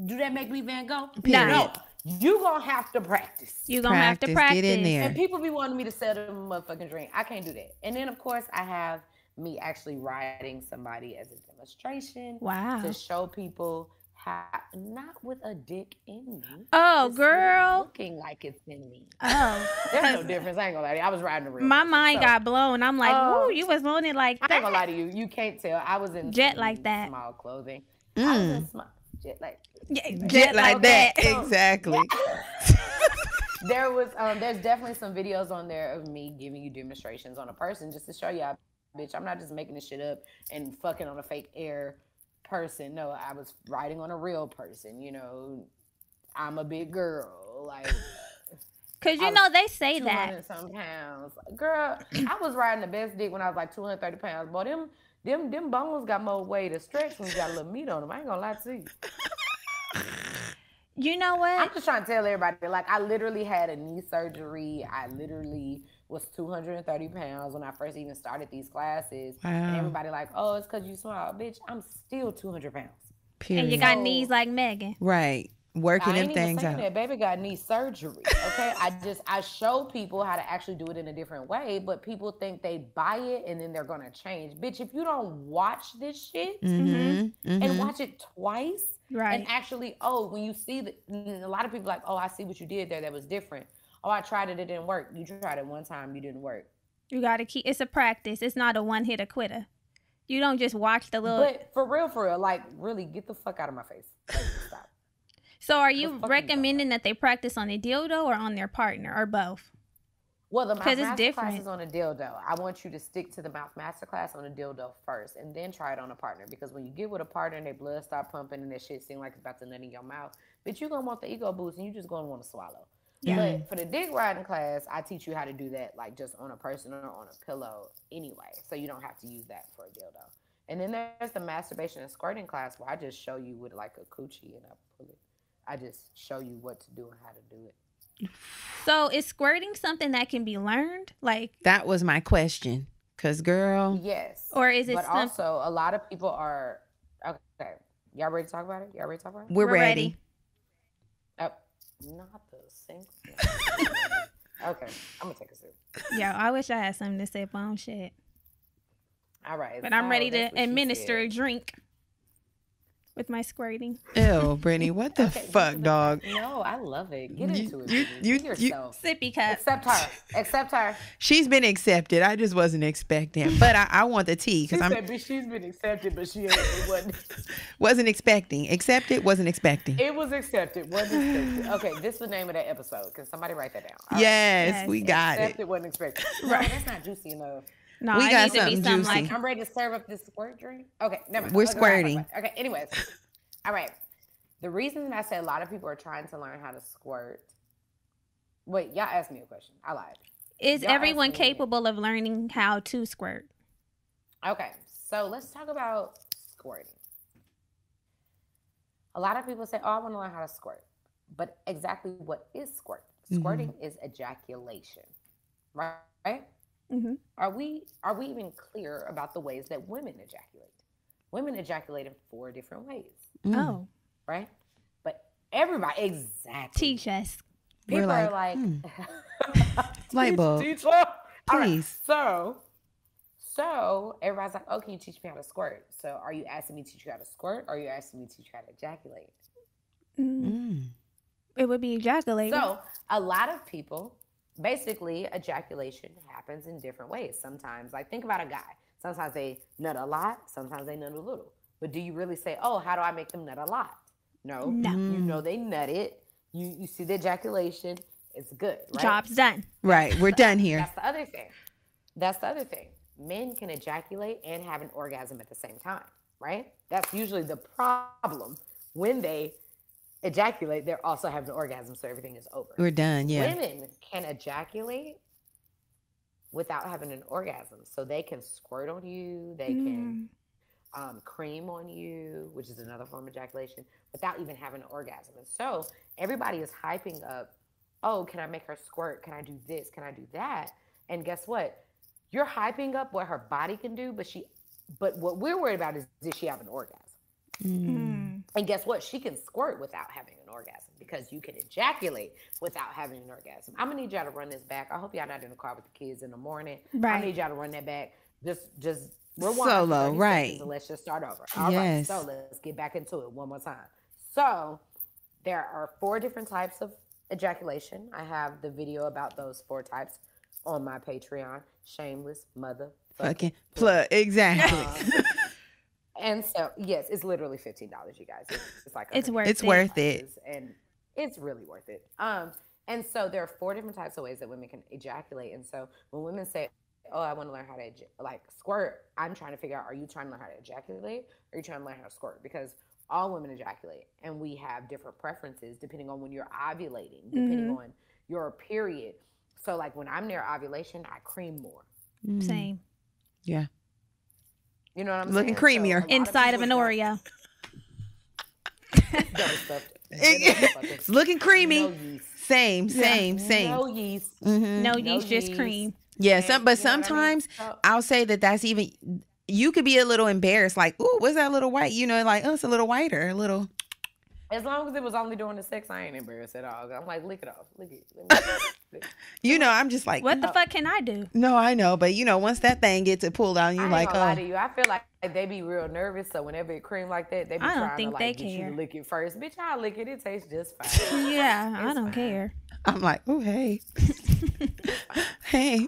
do that make me Van Gogh? Period. No, you gonna have to practice. You're gonna have to practice. Get in there. And people be wanting me to sell them a motherfucking drink. I can't do that. And then of course I have me actually riding somebody as a demonstration Wow. to show people how not with a dick in me. Oh, just girl. looking like it's in me. Oh. There's no difference. I ain't gonna lie to you. I was riding the real. My person. mind So, got blown. I'm like, Oh. woo, you was on it like I ain't gonna that. lie to you. You can't tell. I was in Jet like that. small clothing. I was Mm. in small jet like. Yeah, Jet like that. that. Exactly. there was um there's definitely some videos on there of me giving you demonstrations on a person just to show y'all bitch i'm not just making this shit up and fucking on a fake air person no i was riding on a real person you know i'm a big girl like Cause you know they say 200 that. some pounds girl i was riding the best dick when i was like 230 pounds boy them them them bones got more weight to stretch when you got a little meat on them i ain't gonna lie to you You know what? I'm just trying to tell everybody, like, I literally had a knee surgery. I literally was 230 pounds when I first even started these classes. And Wow. everybody like, oh, it's because you small. Bitch, I'm still 200 pounds. Period. And you got So- knees like Megan. right. Working I them ain't even things saying out. that baby got knee surgery. Okay, I just I show people how to actually do it in a different way, but people think they buy it and then they're gonna change. Bitch, if you don't watch this shit Mm-hmm. and mm-hmm. watch it twice, Right. and actually, oh, when you see the, a lot of people like, oh, I see what you did there. That was different. Oh, I tried it. It didn't work. You tried it one time. You didn't work. You gotta keep it's a practice. It's not a one hitter quitter. You don't just watch the little But for real, for real, like really, get the fuck out of my face. Like, stop. So are you recommending that they practice on a dildo or on their partner or both? Well, the mouth it's different. class is on a dildo. I want you to stick to the mouth master class on a dildo first, and then try it on a partner. Because when you get with a partner and their blood stop pumping and that shit seem like it's about to nut in your mouth, but you are gonna want the ego boost, and you just gonna want to swallow. Yeah. But for the dick riding class, I teach you how to do that, like just on a person or on a pillow, anyway. So you don't have to use that for a dildo. And then there's the masturbation and squirting class where I just show you with like a coochie and I pull it. I just show you what to do and how to do it. So is squirting something that can be learned? Like That was my question. Cause girl, Yes. or is it but some- also a lot of people are okay. Y'all ready to talk about it? Y'all ready to talk about it? we're, We're ready. Oh, not the sink. okay, I'm gonna take a sip. Yeah, I wish I had something to say up on shit. All right, But I'm ready to administer a drink. With my squirting. Ew, Brittany, what the Okay, fuck, dog? No, I love it. Get You- into it. you- Brittany. you- Be you- yourself. Sippy cup. Accept her. Accept her. She's been accepted. I just wasn't expecting, but I, I want the tea because I'm said she's been accepted, but she wasn't. wasn't expecting. Accepted, wasn't expecting. It was accepted. Wasn't expected. Okay, this is the name of that episode. Can somebody write that down? All right. Yes, Yes, we got it. Accepted, wasn't expected. No, that's not juicy enough. No, We I got need to be something something juicy. like I'm ready to serve up this squirt drink. Okay, never mind. We're Okay, squirting. Okay, anyways. All right. The reason I say a lot of people are trying to learn how to squirt. Wait, y'all asked me a question. I lied. is Y'all everyone capable of learning how to squirt? Okay, so let's talk about squirting. A lot of people say, "Oh, I want to learn how to squirt," but exactly what is squirt? Mhm. Squirting is ejaculation, right? Right? Hmm Are we are we even clear about the ways that women ejaculate? Women ejaculate in four different ways, Mm. Oh, right? But everybody exactly. teach us. We're People are like, like, hmm. Light "Teach- bulb. teach her." All right, Please. So, so everybody's like, "Oh, can you teach me how to squirt?" So, are you asking me to teach you how to squirt, or are you asking me to teach you how to ejaculate? Mm, Mm. It would be ejaculating. So, a lot of people, basically, ejaculation happens in different ways. Sometimes, like think about a guy. Sometimes they nut a lot. Sometimes they nut a little. But do you really say, "Oh, how do I make them nut a lot?" No. No. You know they nut it. You you see the ejaculation. It's good. Right? Job's done. Right, we're done here. That's the other thing. That's the other thing. Men can ejaculate and have an orgasm at the same time, right? That's usually the problem. When they ejaculate, they're also having an orgasm, so everything is over. We're done. Yeah. Women can ejaculate without having an orgasm. So they can squirt on you, they can Mm. um, cream on you, which is another form of ejaculation, without even having an orgasm. And so everybody is hyping up, oh, can I make her squirt? Can I do this? Can I do that? And guess what? You're hyping up what her body can do, but she, but what we're worried about is did she have an orgasm? Mm. And guess what? She can squirt without having an orgasm because you can ejaculate without having an orgasm. I'm gonna need y'all to run this back. I hope y'all not in the car with the kids in the morning. I need y'all to run that back. Just, just rewind Solo, for 30 right. let's just start over. All right. Yes. So let's get back into it one more time. So there are four different types of ejaculation. I have the video about those four types on my Patreon. Shameless mother. Fucking plug. Exactly. Um, and so, yes, it's literally fifteen dollars, you guys. It's, it's like It's worth it's it. worth it. and it's really worth it. Um, and so there are four different types of ways that women can ejaculate. And so when women say, "Oh, I want to learn how to eja- like squirt," I'm trying to figure out: Are you trying to learn how to ejaculate, or are you trying to learn how to squirt? Because all women ejaculate, and we have different preferences depending on when you're ovulating, depending Mhm. on your period. So, like when I'm near ovulation, I cream more. Mm. Same. Yeah. You know what I'm Looking saying? Creamier. a lot Inside of an Oreo. double it's looking creamy. No yeast. Same, Yeah. same, same. No yeast. Mhm. No No yeast, just cream. Yeah, some, but you know what I mean? sometimes I'll say that that's even. You could be a little embarrassed, like, "Ooh, what's that little white?" You know, like, "Oh, it's a little whiter, a little." As long as it was only during the sex, I ain't embarrassed at all. I'm like, lick it off, lick it. Let me- lick it. You know, I'm just like, What the No. fuck can I do? no, I know, but you know, once that thing gets it pulled out, you're ain't like, gonna lie oh, to you. I feel like they be real nervous. So whenever it cream like that, they be I don't trying think to like they get you to lick it first. Bitch, I'll lick it. It tastes just fine. Yeah, I don't fine. care. I'm like, oh, hey, hey,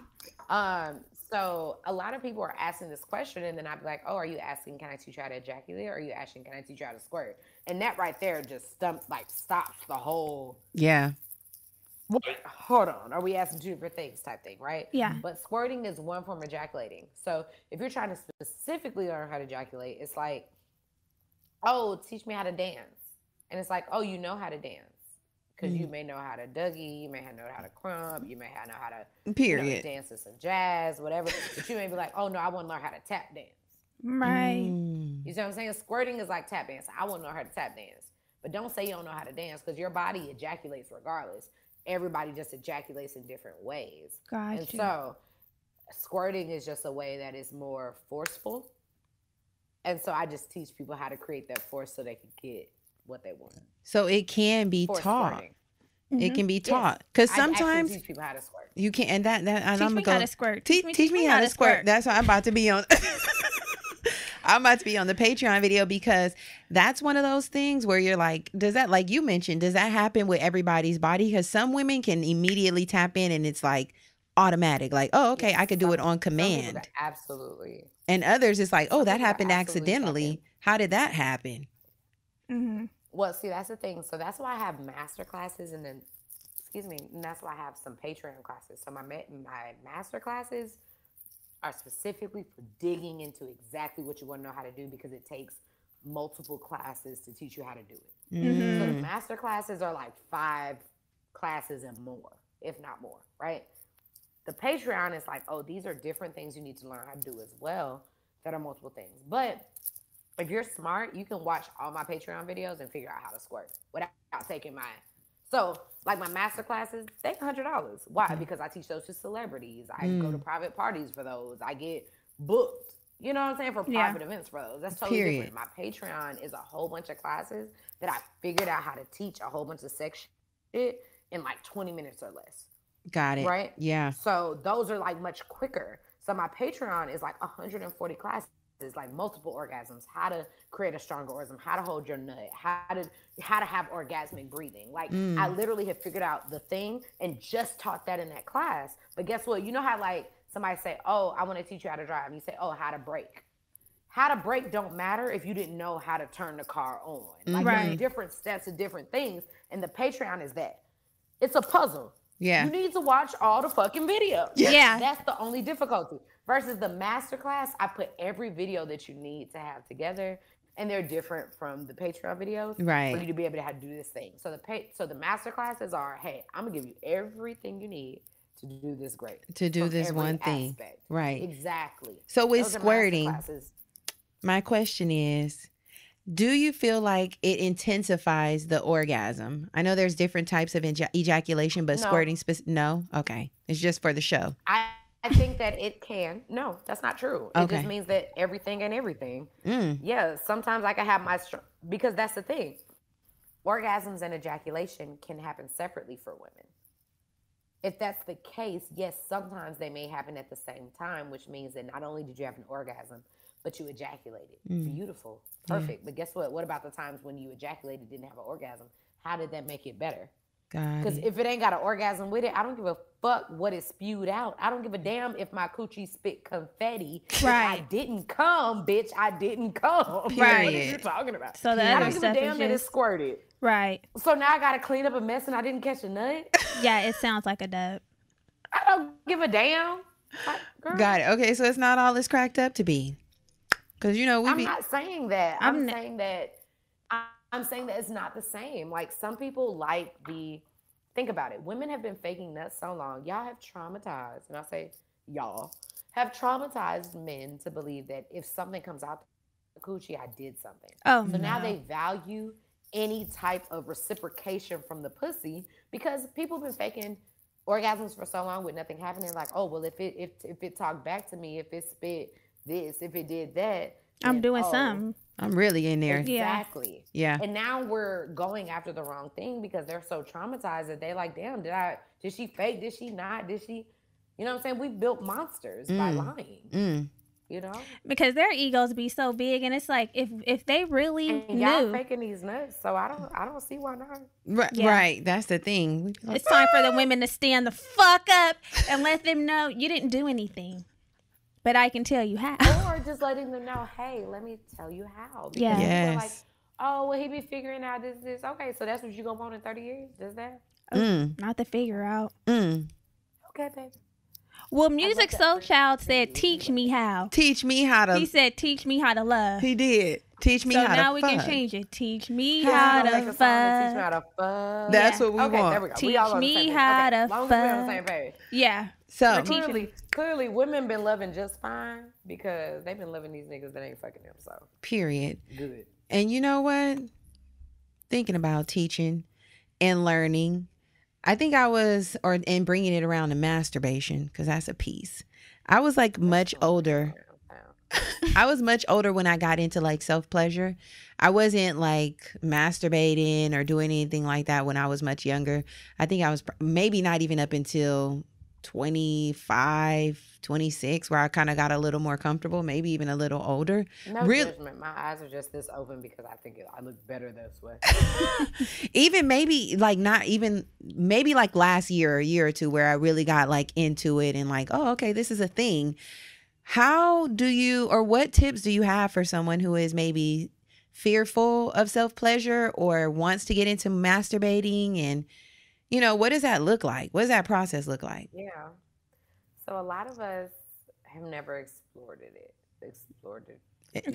Um, so a lot of people are asking this question, and then I'd be like, "Oh, are you asking? Can I teach you how to ejaculate? Or are you asking? Can I teach you how to squirt?" And that right there just stumps, like stops the whole. yeah, Wait, hold on. Are we asking two different things? Type thing, right? Yeah. But squirting is one form of ejaculating. So if you're trying to specifically learn how to ejaculate, it's like, oh, teach me how to dance. And it's like, oh, you know how to dance. Because you may know how to Dougie, you may have know how to krump, you may have know how to you know, dance to some jazz, whatever. but you may be like, oh no, I want to learn how to tap dance. Right. Mm. You see what I'm saying? Squirting is like tap dance. I want to know how to tap dance. But don't say you don't know how to dance because your body ejaculates regardless. Everybody just ejaculates in different ways. And so squirting is just a way that is more forceful. And so I just teach people how to create that force so they can get what they want. So it can be For taught. squirting. It can be taught because I actually sometimes teach people how to squirt. you can, and that that and Teach I'm me gonna how to squirt. Teach, teach me how to squirt. That's what I'm about to be on. I'm about to be on the Patreon video because that's one of those things where you're like, does that, like you mentioned, does that happen with everybody's body? Because some women can immediately tap in and it's like automatic, like, oh, okay, I could do it on command. Absolutely. And others, it's like, oh, Some that happened accidentally. How did that happen? hmm Well, see, that's the thing. So that's why I have master classes, and then, excuse me, and that's why I have some Patreon classes. So my my master classes are specifically for digging into exactly what you want to know how to do because it takes multiple classes to teach you how to do it. Mm-hmm. So the master classes are like five classes and more, if not more, right? The Patreon is like, oh, these are different things you need to learn how to do as well that are multiple things. But if you're smart, you can watch all my Patreon videos and figure out how to squirt without taking mine. So, like my master classes, they hundred dollars. Why? Mm. Because I teach those to celebrities. I go to Mm. private parties for those. I get booked. You know what I'm saying? For Yeah. private events for those. That's totally Period. different. My Patreon is a whole bunch of classes that I figured out how to teach a whole bunch of sex shit in like 20 minutes or less. got it. Right? Yeah. So those are like much quicker. So my Patreon is like 140 classes, like multiple orgasms, how to create a stronger orgasm, how to hold your nut, how to how to have orgasmic breathing. Like Mm. I literally have figured out the thing and just taught that in that class. But guess what? You know how like somebody say, "Oh, I want to teach you how to drive." You say, "Oh, how to brake." How to brake don't matter if you didn't know how to turn the car on. Like Right. there's different steps of different things, and the Patreon is that. It's a puzzle. Yeah. You need to watch all the fucking videos. Yeah. That's the only difficulty. Versus the masterclass, I put every video that you need to have together, and they're different from the Patreon videos. right? For you to be able to have to do this thing. So the pay, so the master classes are, hey, I'm gonna give you everything you need to do this great. To do from this one thing. aspect. Right. Exactly. So with Those squirting, my question is do you feel like it intensifies the orgasm i know there's different types of eja- ejaculation but No. squirting spec- no okay it's just for the show I, I think that it can. No, that's not true. It just means that everything and everything. mm, Yeah, sometimes I can have my str- because that's the thing. Orgasms and ejaculation can happen separately for women. If that's the case, yes, sometimes they may happen at the same time, which means that not only did you have an orgasm, but you ejaculated. Mm. Beautiful, Yeah. perfect. But guess what? What about the times when you ejaculated, didn't have an orgasm? How did that make it better? Got Because if it ain't got an orgasm with it, I don't give a fuck what it spewed out. I don't give a damn if my coochie spit confetti. Right. I didn't come, bitch. I didn't come. Right. what are you talking about? So the I don't give a damn is that it squirted. right. So now I gotta clean up a mess and I didn't catch a nut. Yeah, it sounds like a dub. I don't give a damn. Girl, got it okay so it's not all it's cracked up to be because you know we I'm be not saying that. I'm, I'm saying that. I'm saying that it's not the same. Like some people like the. Think about it. Women have been faking nuts so long. Y'all have traumatized, and I say y'all have traumatized men to believe that if something comes out the coochie, I did something. Oh So now they value any type of reciprocation from the pussy because people have been faking orgasms for so long with nothing happening. Like, oh well, if it if if it talked back to me, if it spit this, if it did that, I'm doing oh, something. i'm really in there Exactly. yeah And now we're going after the wrong thing because they're so traumatized that they like, damn, did I did she fake? Did she not? Did she? You know what I'm saying? We've built monsters by Mm. lying. mm, You know? Because their egos be so big and it's like if if they really And y'all knew faking these nuts, so I don't I don't see why not. right, Yeah. right that's the thing like, it's time for the women to stand the fuck up and let them know you didn't do anything. But I can tell you how. or just letting them know, hey, let me tell you how. Because Yeah. people are like, oh, well, he be figuring out this, this. Okay, so that's what you gonna want in 30 years? Does that? mm, Not to figure out. mm. Okay, baby. Well, Musiq that Soulchild said, "Teach me how." teach me how to He said, "Teach me how to love." he did teach me so how to. So now we fuck. can change it. Teach me How how Gonna make to a song and Teach me how to fuck. that's Yeah. what we okay, want there we go. we Teach all me how okay, to long as we're on the fuck. same page. Yeah. So Clearly, clearly, women been loving just fine because they've been loving these niggas that ain't fucking them. So period good. And you know what? Thinking about teaching and learning, I think I was, or and bringing it around to masturbation because that's a piece. I was like much older. I was much older when I got into like self pleasure. I wasn't like masturbating or doing anything like that when I was much younger. I think I was maybe not even up until 25, 26, where I kind of got a little more comfortable, maybe even a little older. No Really- judgment. My eyes are just this open because I think I look better this way. even maybe like not even maybe like last year or a year or two where I really got like into it and like, oh, okay, this is a thing. How do you or what tips do you have for someone who is maybe fearful of self pleasure or wants to get into masturbating and you know, what does that look like? What does that process look like? Yeah. So a lot of us have never explored it. Explored it.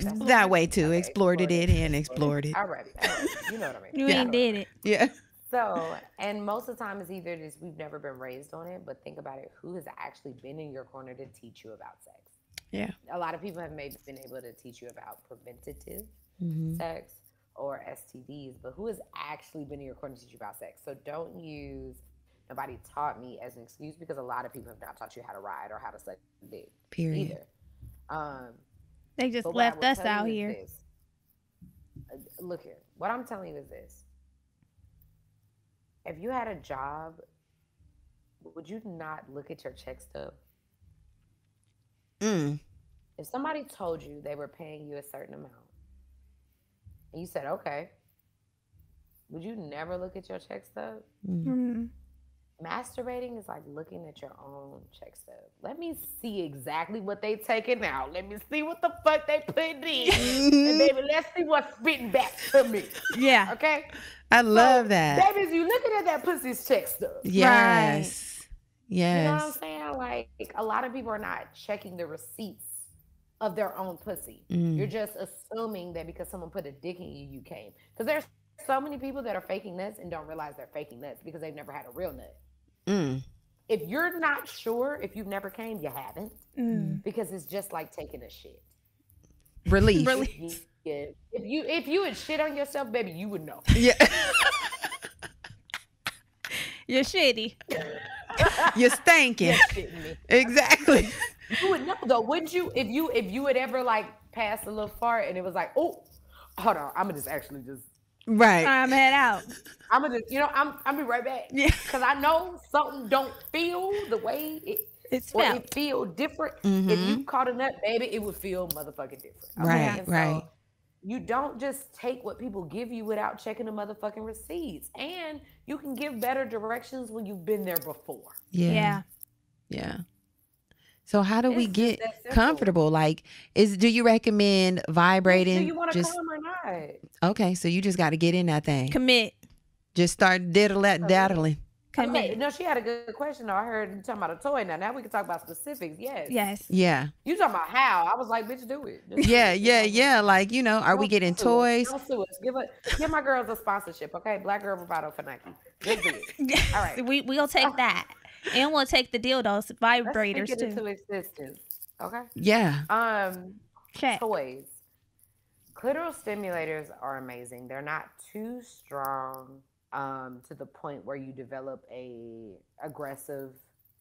That's that way too. okay, Explored it explored and explored it. All right. all right. You know what I mean. You Yeah. ain't did it. Yeah. So, and most of the time it's either just we've never been raised on it, but think about it. Who has actually been in your corner to teach you about sex? Yeah. A lot of people have maybe been able to teach you about preventative hmm sex or STDs, but who has actually been in your corner to teach you about sex? So don't use nobody taught me as an excuse because a lot of people have not taught you how to ride or how to suck dick Period. either. Um, They just but what I left us out here. this. Uh, Look here. What I'm telling you is this. If you had a job, would you not look at your check stub? Mm. If somebody told you they were paying you a certain amount, and you said, okay, would you never look at your check stub? Mm. Mm. Masturbating is like looking at your own check stub. Let me see exactly what they taking out. Let me see what the fuck they putting in. and baby, let's see what's spitting back to me. Yeah. Okay? I love So, that. Babies, you looking at that pussy's check stub. Yes. Yes. You know what I'm saying? Like a lot of people are not checking the receipts of their own pussy. Mm. You're just assuming that because someone put a dick in you, you came. Because there's so many people that are faking nuts and don't realize they're faking nuts because they've never had a real nut. Mm. If you're not sure if you've never came, you haven't. Mm. Because it's just like taking a shit. Relief. Relief. Yeah. If you if you would shit on yourself, baby, you would know. Yeah. You're shitty. You're stinking. You're me. Exactly. You would know though, wouldn't you? If you if you would ever like pass a little fart and it was like, oh, hold on, I'm gonna just actually just Right. I'm head out. I'm gonna just you know I'm I'm be right back. Yeah. Cause I know something don't feel the way it It's or felt. it feel different. If Mhm. you caught a nut, baby, it would feel motherfucking different. Right, And right. You don't just take what people give you without checking the motherfucking receipts. And you can give better directions when you've been there before. Yeah. Yeah. Yeah. So how do we It's just get comfortable? Like, is do you recommend vibrating? Do you want to just come or not? okay. So you just got to get in that thing. Commit. Just start diddle daddling. Okay, Commit. no, she had a good question. though. I heard you talking about a toy. Now, now we can talk about specifics. Yes. Yes. Yeah. You talking about how? I was like, bitch, do it. Just Yeah. do it. Yeah. Yeah. Like you know, are we Don't getting sue us. toys? Don't sue us. Give a, give my girls a sponsorship, okay? Black Girl Bravado for Nike. Let's do it. All right. We we'll take that, and we'll take the dildos, Let's vibrators speak it too. into existence. Okay. Yeah. Um, Check. toys. Clitoral stimulators are amazing. They're not too strong um, to the point where you develop a aggressive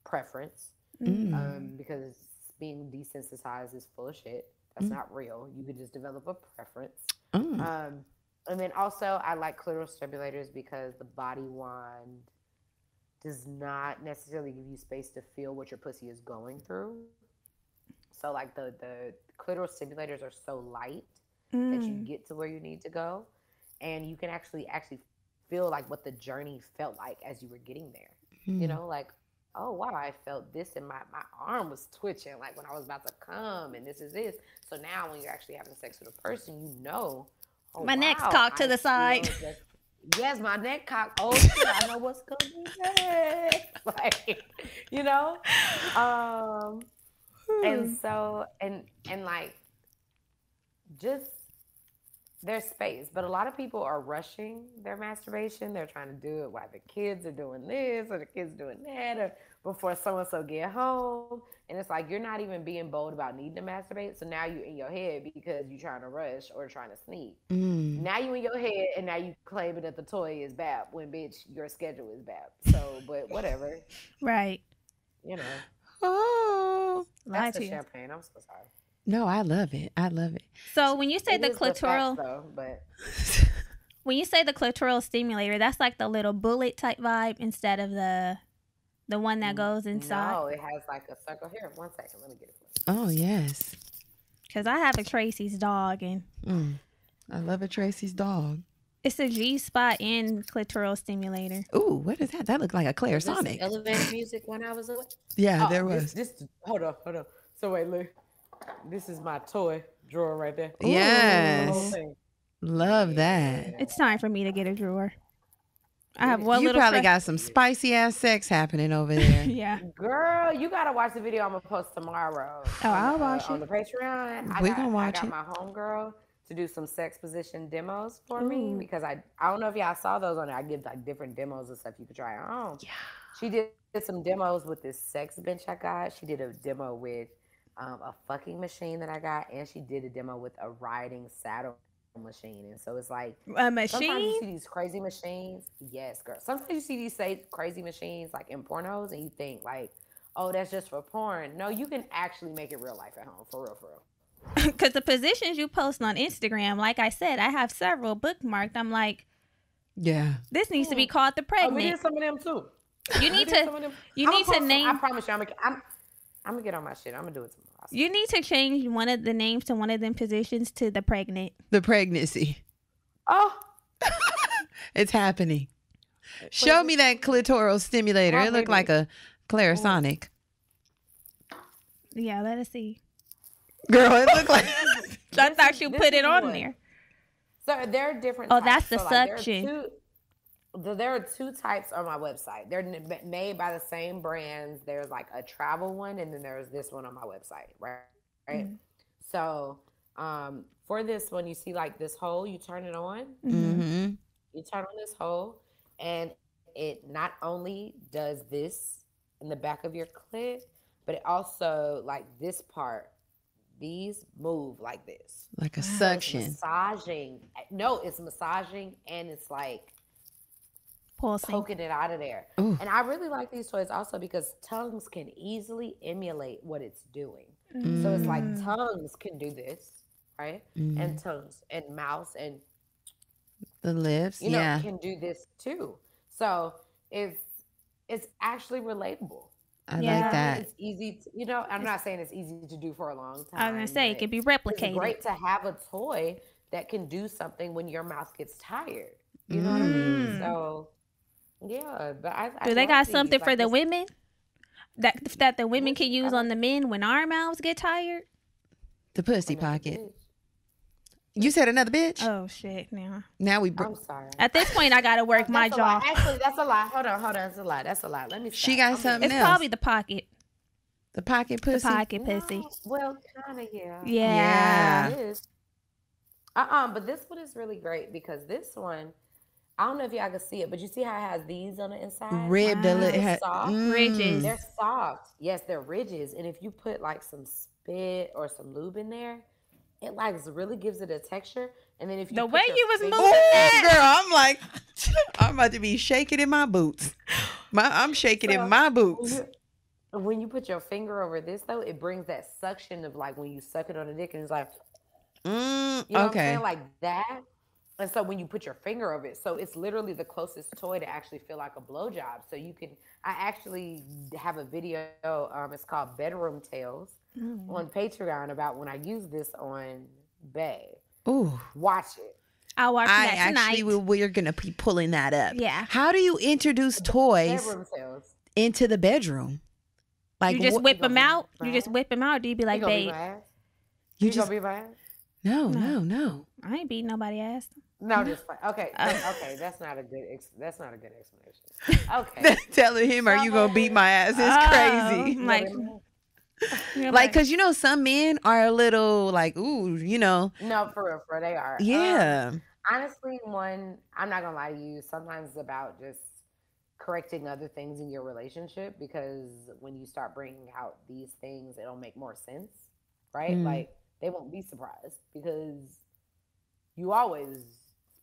preference. Mm. um, because being desensitized is full of shit. That's Mm. not real. You could just develop a preference. Mm. Um, and then also, I like clitoral stimulators because the body wand does not necessarily give you space to feel what your pussy is going through. So, like the the clitoral stimulators are so light that you Mm. get to where you need to go, and you can actually actually feel like what the journey felt like as you were getting there you Mm. know, like, oh wow, I felt this and my, my arm was twitching, like when I was about to come, and this is this. So now when you're actually having sex with a person, you know, oh, My neck's wow, cocked to I the side. Yes, my neck cocked. Oh shit, I know what's coming next. Like, you know? Um Hmm. and so and and like just there's space but a lot of people are rushing their masturbation they're trying to do it while the kids are doing this or the kids doing that or before so and so get home and it's like you're not even being bold about needing to masturbate so now you're in your head because you're trying to rush or trying to sneak Mm. now you in your head and now you claiming that the toy is bad when bitch your schedule is bad so but whatever Right. you know Oh. That's to the champagne i'm so sorry No, I love it. I love it. So when you say It the is facts, clitoral, though, but when you say the clitoral stimulator, that's like the little bullet type vibe instead of the The one that goes inside. No, it has like a circle. Here, one second. Let me get it. for you. Oh yes. Cause I have a Tracy's dog and Mm. I love a Tracy's dog. it's a G spot and clitoral stimulator. Ooh, what is that? That looked like a Clarisonic. elevator music when I was away. Yeah, Oh, there was. This, hold on, hold on. So wait, look. This is my toy drawer right there. Yes. The whole thing. Love that. It's time for me to get a drawer. I have one you little. probably fre- got some spicy ass sex happening over there. yeah. Girl, you gotta watch the video I'm gonna post tomorrow. Oh, on I'll the, uh, watch on it. the Patreon. I We got, gonna watch I got it. my homegirl to do some sex position demos for me because I I don't know if y'all saw those on there. I give like different demos and stuff you could try at home. Yeah. She did some demos with this sex bench I got. She did a demo with um, a fucking machine that I got, and she did a demo with a riding saddle machine. And so it's like A Sometimes you see these crazy machines. Yes, girl. Sometimes you see these say crazy machines like in pornos, and you think like, "Oh, that's just for porn." No, you can actually make it real life at home, for real, for real. Because the positions you post on Instagram, like I said, I have several bookmarked. I'm like, Yeah. this needs to be Mm. called the Oh, we pregnant. did some of them too. You need to. some of them. You I'ma need to name. some- I promise you, I'm gonna, I'm, I'm gonna get on my shit. I'm gonna do it tomorrow. You need to change one of the names to one of them positions to the pregnant. The pregnancy. Oh, It's happening. Show me that clitoral stimulator. Oh, It looked like a Clarisonic. Yeah, let us see. Girl, it looked like I This thought you put it on one. there. so there are different. Oh, types. that's the So, like, suction. Two- there are two types on my website. They're made by the same brands. There's like a travel one, and then there's this one on my website, right? Right. Mhm. So um, for this one, you see like this hole. You turn it on. Mhm. hmm You turn on this hole, and it not only does this in the back of your clit, but it also like this part. These move like this. like a So it's suction. massaging. No, it's massaging and it's like Pulsing. poking it out of there. Ooh. And I really like these toys also because tongues can easily emulate what it's doing. So it's like Mm. tongues can do this, right? Mhm. And tongues and mouths and the lips. you know yeah. can do this too. So it's it's actually relatable. I Yeah. like that. It's easy. To, you know, I'm not saying it's easy to do for a long time. I was gonna say it but could be It's replicated. great to have a toy that can do something when your mouth gets tired. You know what I mean? Mm. So yeah, but I, I Do they got something for Like, the this- women? That that the women can use on the men when our mouths get tired? The pussy another pocket. bitch. You said another bitch. Oh shit! Now now we. Br- I'm sorry. at this point, I gotta work Oh, my that's a jaw. Actually, that's a lot. Hold on, hold on. That's a lot. That's a lie. Let me. She got I'm being- something It's else. probably the pocket, the pocket pussy. the pussy. pocket pussy. No, well, kind of, yeah. Yeah. It is. Uh-uh, but this one is really great because this one, I don't know if y'all can see it, but you see how it has these on the inside? Rib the Wow. li- They're ha- soft. Ridges. They're soft. Yes, they're ridges. And if you put like some spit or some lube in there, it like really gives it a texture. And then if you The put way you was moving Ooh, that. girl, I'm like, I'm about to be shaking in my boots. My, I'm shaking So, in my boots. when you put your finger over this though, it brings that suction of like when you suck it on the dick and it's like Mm, You know what I'm okay. saying? Like that. And so when you put your finger over it, so it's literally the closest toy to actually feel like a blowjob. So you can, I actually have a video. Um, it's called Bedroom Tales Mm. on Patreon about when I use this on Bay. Ooh. Watch it. I'll watch I that tonight. actually will, we're gonna be pulling that up. Yeah. How do you introduce toys Bedroom Tales. into the bedroom? Like you just wh- whip them out. You just whip them out. Do you be like, you gonna be babe? you You, just gonna be mad? no, No. no, no. I ain't beating nobody ass. No, just fine. Okay, Oh. okay. That's not a good. Ex- that's not a good explanation. Okay. Telling him, "Are you gonna beat my ass?" It's crazy. Oh, You Like, gonna be mad? you're Like, cause you know, some men are a little like, ooh, you know, no, for real, for real, they are. Um, yeah. honestly one i'm not gonna lie to you sometimes it's about just correcting other things in your relationship because when you start bringing out these things it'll make more sense right Mm. like they won't be surprised because you always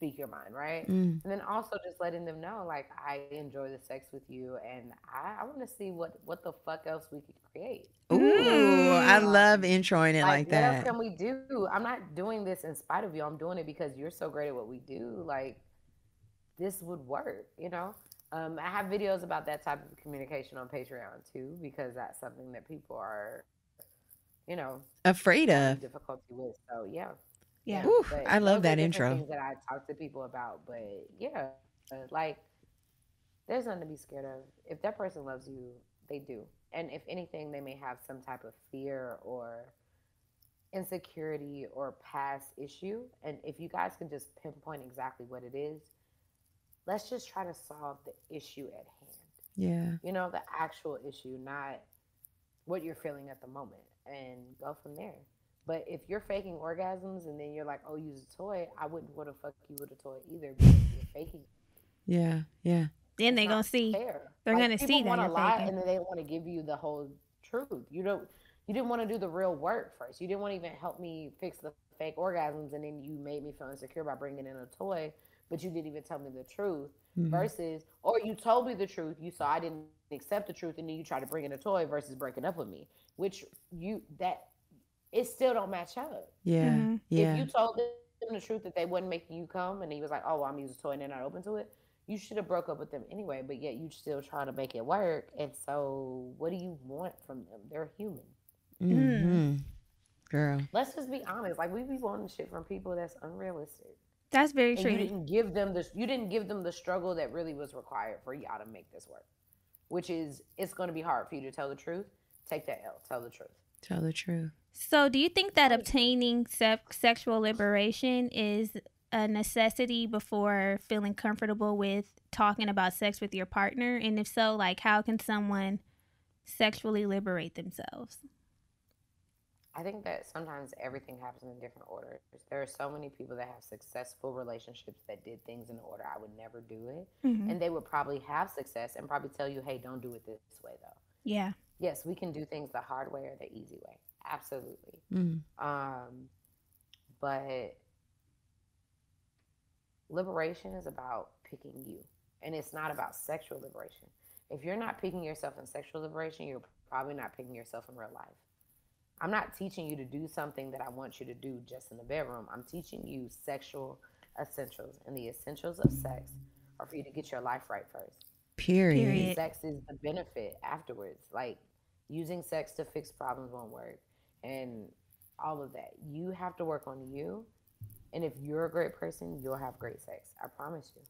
speak your mind right Mm. and then also just letting them know like i enjoy the sex with you and i, I want to see what what the fuck else we could create Ooh, I Mm. love introing it like, what else that. can we do? I'm not doing this in spite of you. I'm doing it because you're so great at what we do. Like this would work, you know. Um, I have videos about that type of communication on Patreon too, because that's something that people are, you know, Afraid of. difficulty with. So yeah, Yeah. Ooh, I love that intro. Things that I talk to people about, but yeah, like there's nothing to be scared of. If that person loves you, they do, and if anything, they may have some type of fear or insecurity or past issue. And if you guys can just pinpoint exactly what it is, let's just try to solve the issue at hand. Yeah. You know, the actual issue, not what you're feeling at the moment, and go from there. But if you're faking orgasms and then you're like, oh, use a toy, I wouldn't want to fuck you with a toy either because you're faking. Yeah. Yeah. Then they not gonna see. fair. They're Like, gonna see that wanna you're lie faking. and then they want to give you the whole truth. You don't. You didn't want to do the real work first. You didn't want to even help me fix the fake orgasms, and then you made me feel insecure by bringing in a toy, but you didn't even tell me the truth. Mhm. Versus, or you told me the truth, you saw I didn't accept the truth, and then you try to bring in a toy versus breaking up with me, which you that it still don't match up. Yeah. Mhm. If you told them the truth that they wasn't making you come, and he was like, "Oh, well, I'm using a toy," and they're not open to it, you should have broke up with them anyway. But yet you still trying to make it work. And so, what do you want from them? They're human. Mm-hmm. Girl. Let's just be honest. Like we be wanting shit from people that's unrealistic, That's very and true. you didn't give them this. You didn't give them the struggle that really was required for y'all to make this work. Which is, it's going to be hard for you to tell the truth. Take that L. Tell the truth. Tell the truth. So, do you think that obtaining se- sexual liberation is a necessity before feeling comfortable with talking about sex with your partner? And if so, like, how can someone sexually liberate themselves? I think that sometimes everything happens in different orders. There are so many people that have successful relationships that did things in order I would never do it. Mhm. And they would probably have success and probably tell you, hey, don't do it this way, though. Yeah. Yes, we can do things the hard way or the easy way. Absolutely. Mm. Um, but liberation is about picking you, and it's not about sexual liberation. If you're not picking yourself in sexual liberation, you're probably not picking yourself in real life. I'm not teaching you to do something that I want you to do just in the bedroom. I'm teaching you sexual essentials, and the essentials of sex are for you to get your life right first. Period. Period. Sex is the benefit afterwards. Like using sex to fix problems won't work, and all of that. You have to work on you, and if you're a great person, you'll have great sex. I promise you.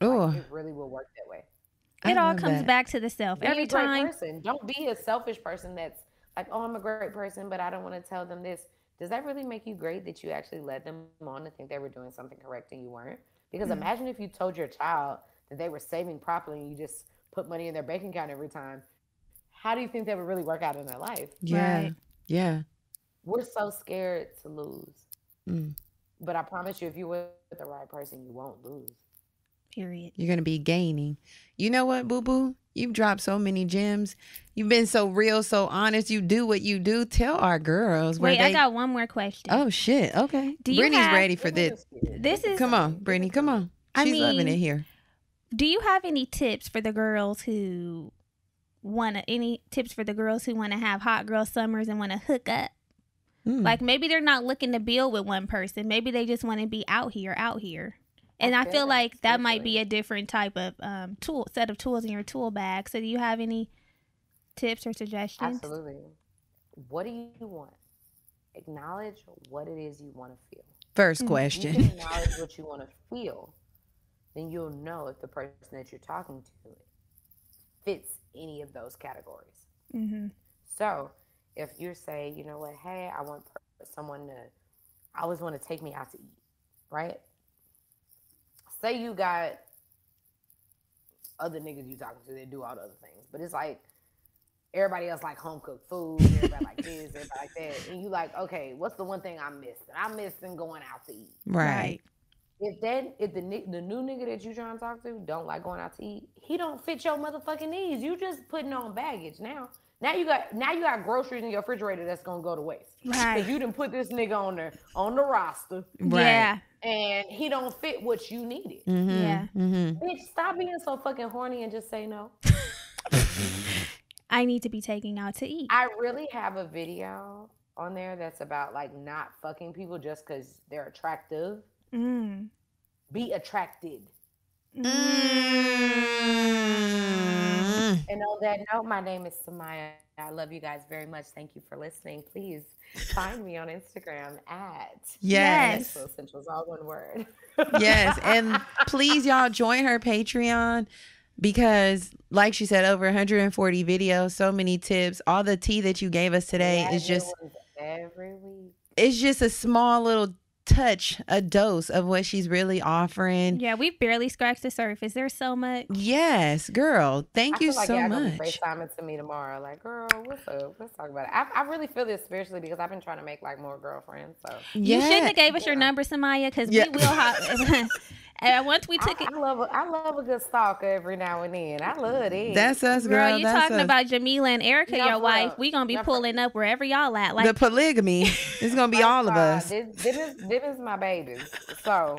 Oh, Like, it really will work that way. I It all comes that. back to the self. Be Every a great time. person. Don't be a selfish person that's like, oh, I'm a great person, but I don't want to tell them this. Does that really make you great that you actually led them on to think they were doing something correct and you weren't? Because Mhm. imagine if you told your child that they were saving properly and you just put money in their bank account every time. How do you think that would really work out in their life? Yeah. Right. Yeah. We're so scared to lose. Mm. But I promise you, if you're with the right person, you won't lose. Period. You're gonna be gaining. You know what, Boo Boo? You've dropped so many gems. You've been so real, so honest. You do what you do. Tell our girls where Wait, they. I got one more question. oh shit. Okay. Do you Brittany's have- ready for this. This is- Come on, Brittany. Come on. I She's loving it here. Do you have any tips for the girls who want to? Any tips for the girls who want to have hot girl summers and want to hook up? Mm. Like maybe they're not looking to build with one person. Maybe they just want to be out here, out here. And I Okay, feel like that might be a different type of um, tool set of tools in your tool bag. So do you have any tips or suggestions? Absolutely. What do you want? Acknowledge what it is you want to feel. First Mm. If question. you can acknowledge what you want to feel, then you'll know if the person that you're talking to fits any of those categories. Mm-hmm. So, if you say, you know what, hey, I want someone to, I always want to take me out to eat, right? Say you got other niggas you talking to that do all the other things, but it's like everybody else like home cooked food, everybody like this, everybody like that, and you like, okay, what's the one thing I'm missing? I'm missing going out to eat. right. If that, if the ni- the new nigga that you trying to talk to don't like going out to eat, he don't fit your motherfucking needs. You just putting on baggage now. Now you got now you got groceries in your refrigerator that's gonna go to waste. Right. Because you didn't put this nigga on the on the roster Right. Yeah. and he don't fit what you needed. Mm-hmm. Yeah. Mm-hmm. Bitch, stop being so fucking horny and just say no. I need to be taking out to eat. I really have a video on there that's about like not fucking people just because they're attractive. Mm. Be attracted. Mm. And on that note, my name is Samia. I love you guys very much. Thank you for listening. Please find me on Instagram at Yes. Sexual Essentials, all one word. yes. And please, y'all, join her Patreon because, like she said, over 140 videos, so many tips. All the tea that you gave us today Yeah, is just, every week. it's just a small little touch, a dose of what she's really offering. Yeah, we've barely scratched the surface. There's so much. Yes, girl. Thank I you feel like so y'all gonna much. FaceTiming to me tomorrow. Like, girl, what's up? Let's talk about it. I, I really feel this spiritually because I've been trying to make like more girlfriends. So You shouldn't have gave us your number, Samia, because Yeah. we will. Have, and once we took I, it, I love a, I love a good stalker every now and then. I love it. That's us, girl. girl, you That's talking us. about Jamila and Erica, No, your wife. real. We gonna be No, pulling up wherever y'all at. Like the polygamy. It's gonna be all of us. This, this is this is my babies. So,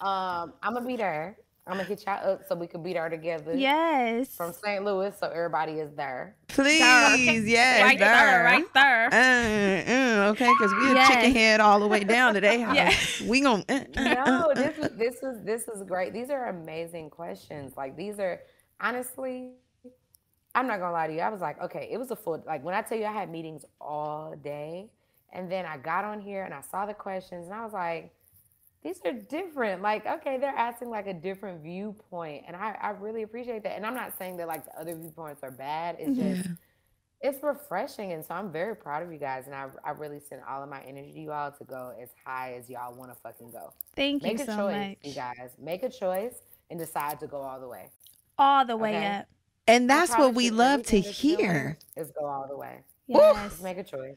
um, I'm gonna be there. I'm gonna hit y'all up so we can be there together. yes, From St. Louis, so everybody is there. Please, There. yes, right there, right there. Uh, uh, okay, because we're Yes. chicken head all the way down to their house. Yeah. We gonna. Uh, uh, uh, No, uh. this is this is this is great. These are amazing questions. Like these are honestly, I'm not gonna lie to you. I was like, okay, it was a full like when I tell you I had meetings all day, and then I got on here and I saw the questions and I was like, these are different. Like, okay, they're asking like a different viewpoint, and I I really appreciate that. And I'm not saying that like the other viewpoints are bad. It's just it's refreshing and so i'm very proud of you guys and i, I really send all of my energy to you all to go as high as y'all want to fucking go Thank make you so choice you guys make a choice and decide to go all the way All the way Okay. up. And that's what we love to everything that you're doing hear. is go all the way Yes. just make a choice